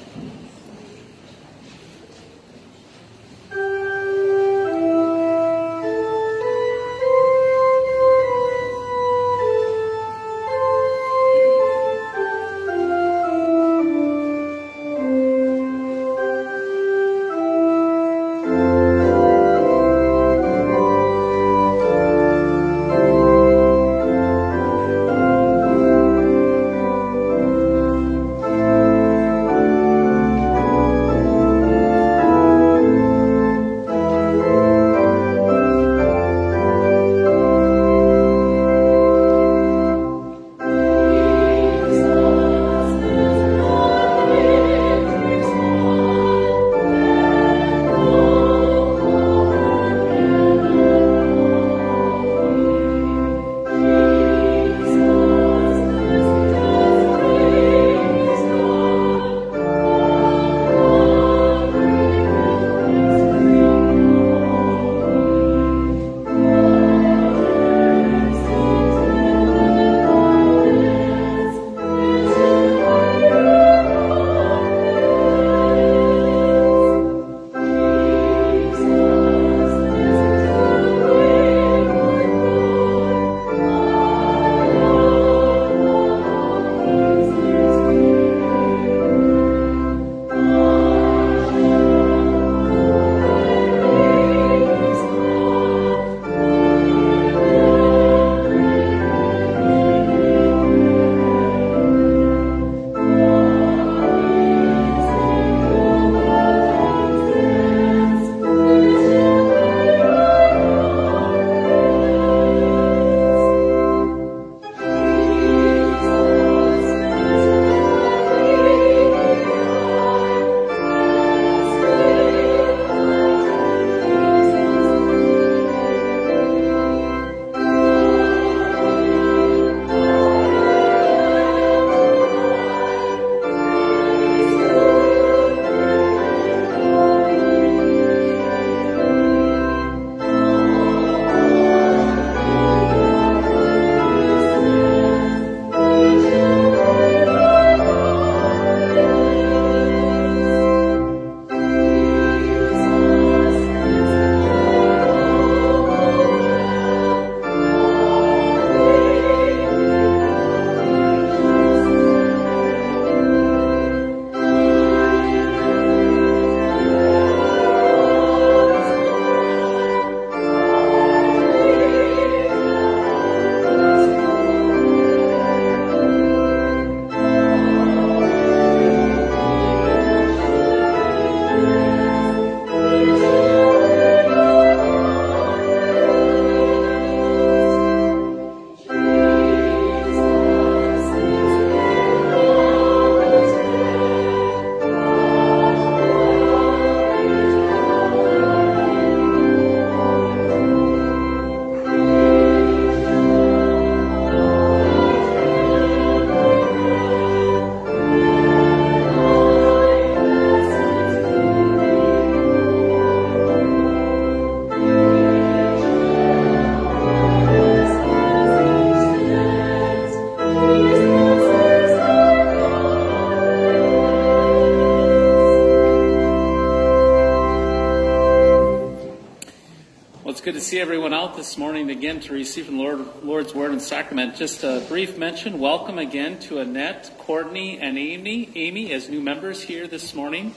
To receive the Lord, Lord's Word and Sacrament. Just a brief mention. Welcome again to Annette, Courtney, and Amy. Amy as new members here this morning.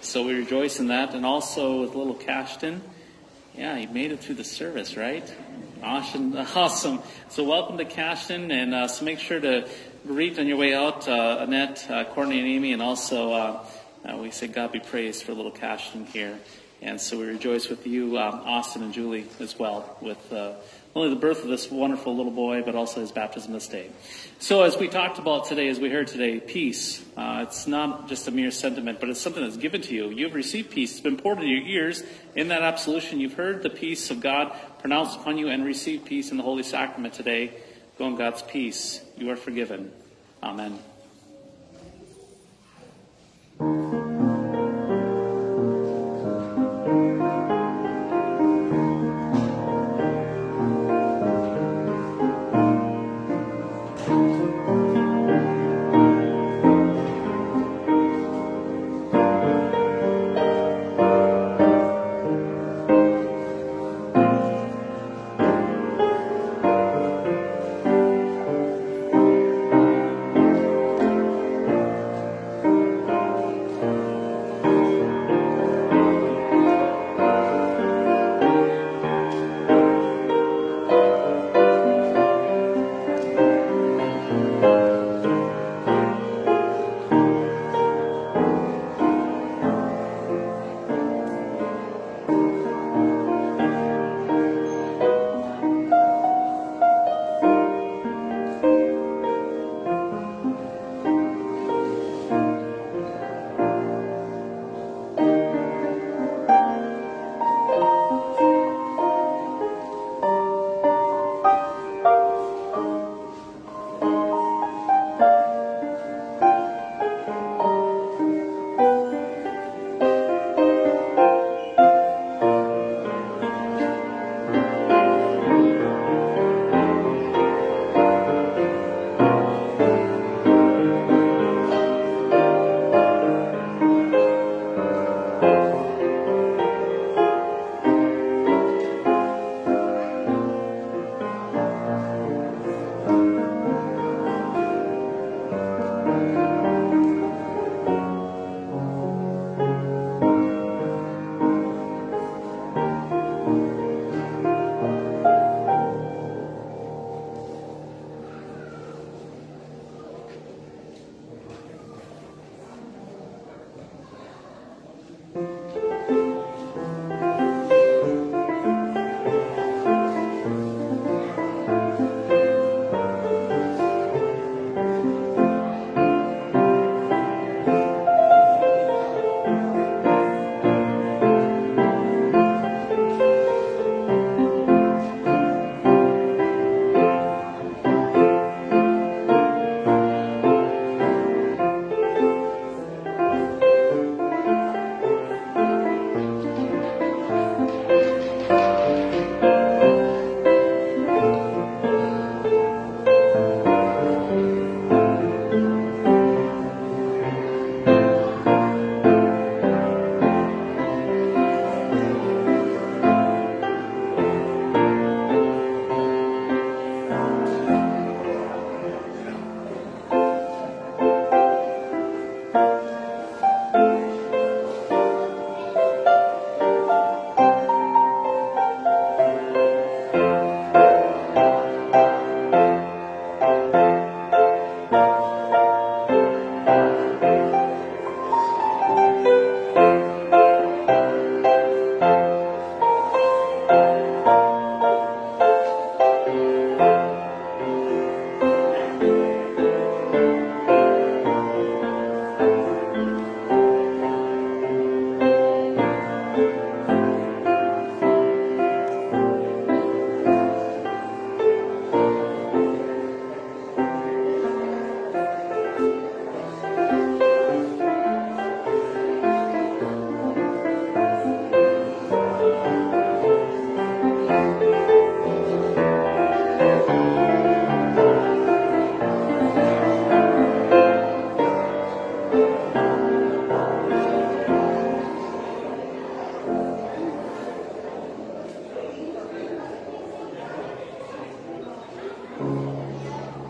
So we rejoice in that. And also with little Cashton. Yeah, he made it through the service, right? Awesome. Awesome. So welcome to Cashton. And uh, so make sure to greet on your way out uh, Annette, uh, Courtney, and Amy. And also uh, uh, we say God be praised for little Cashton here. And so we rejoice with you, um, Austin and Julie, as well, with uh, only the birth of this wonderful little boy, but also his baptism this day. So, as we talked about today, as we heard today, peace. Uh, it's not just a mere sentiment, but it's something that's given to you. You've received peace. It's been poured into your ears in that absolution. You've heard the peace of God pronounced upon you and received peace in the Holy Sacrament today. Go in God's peace. You are forgiven. Amen.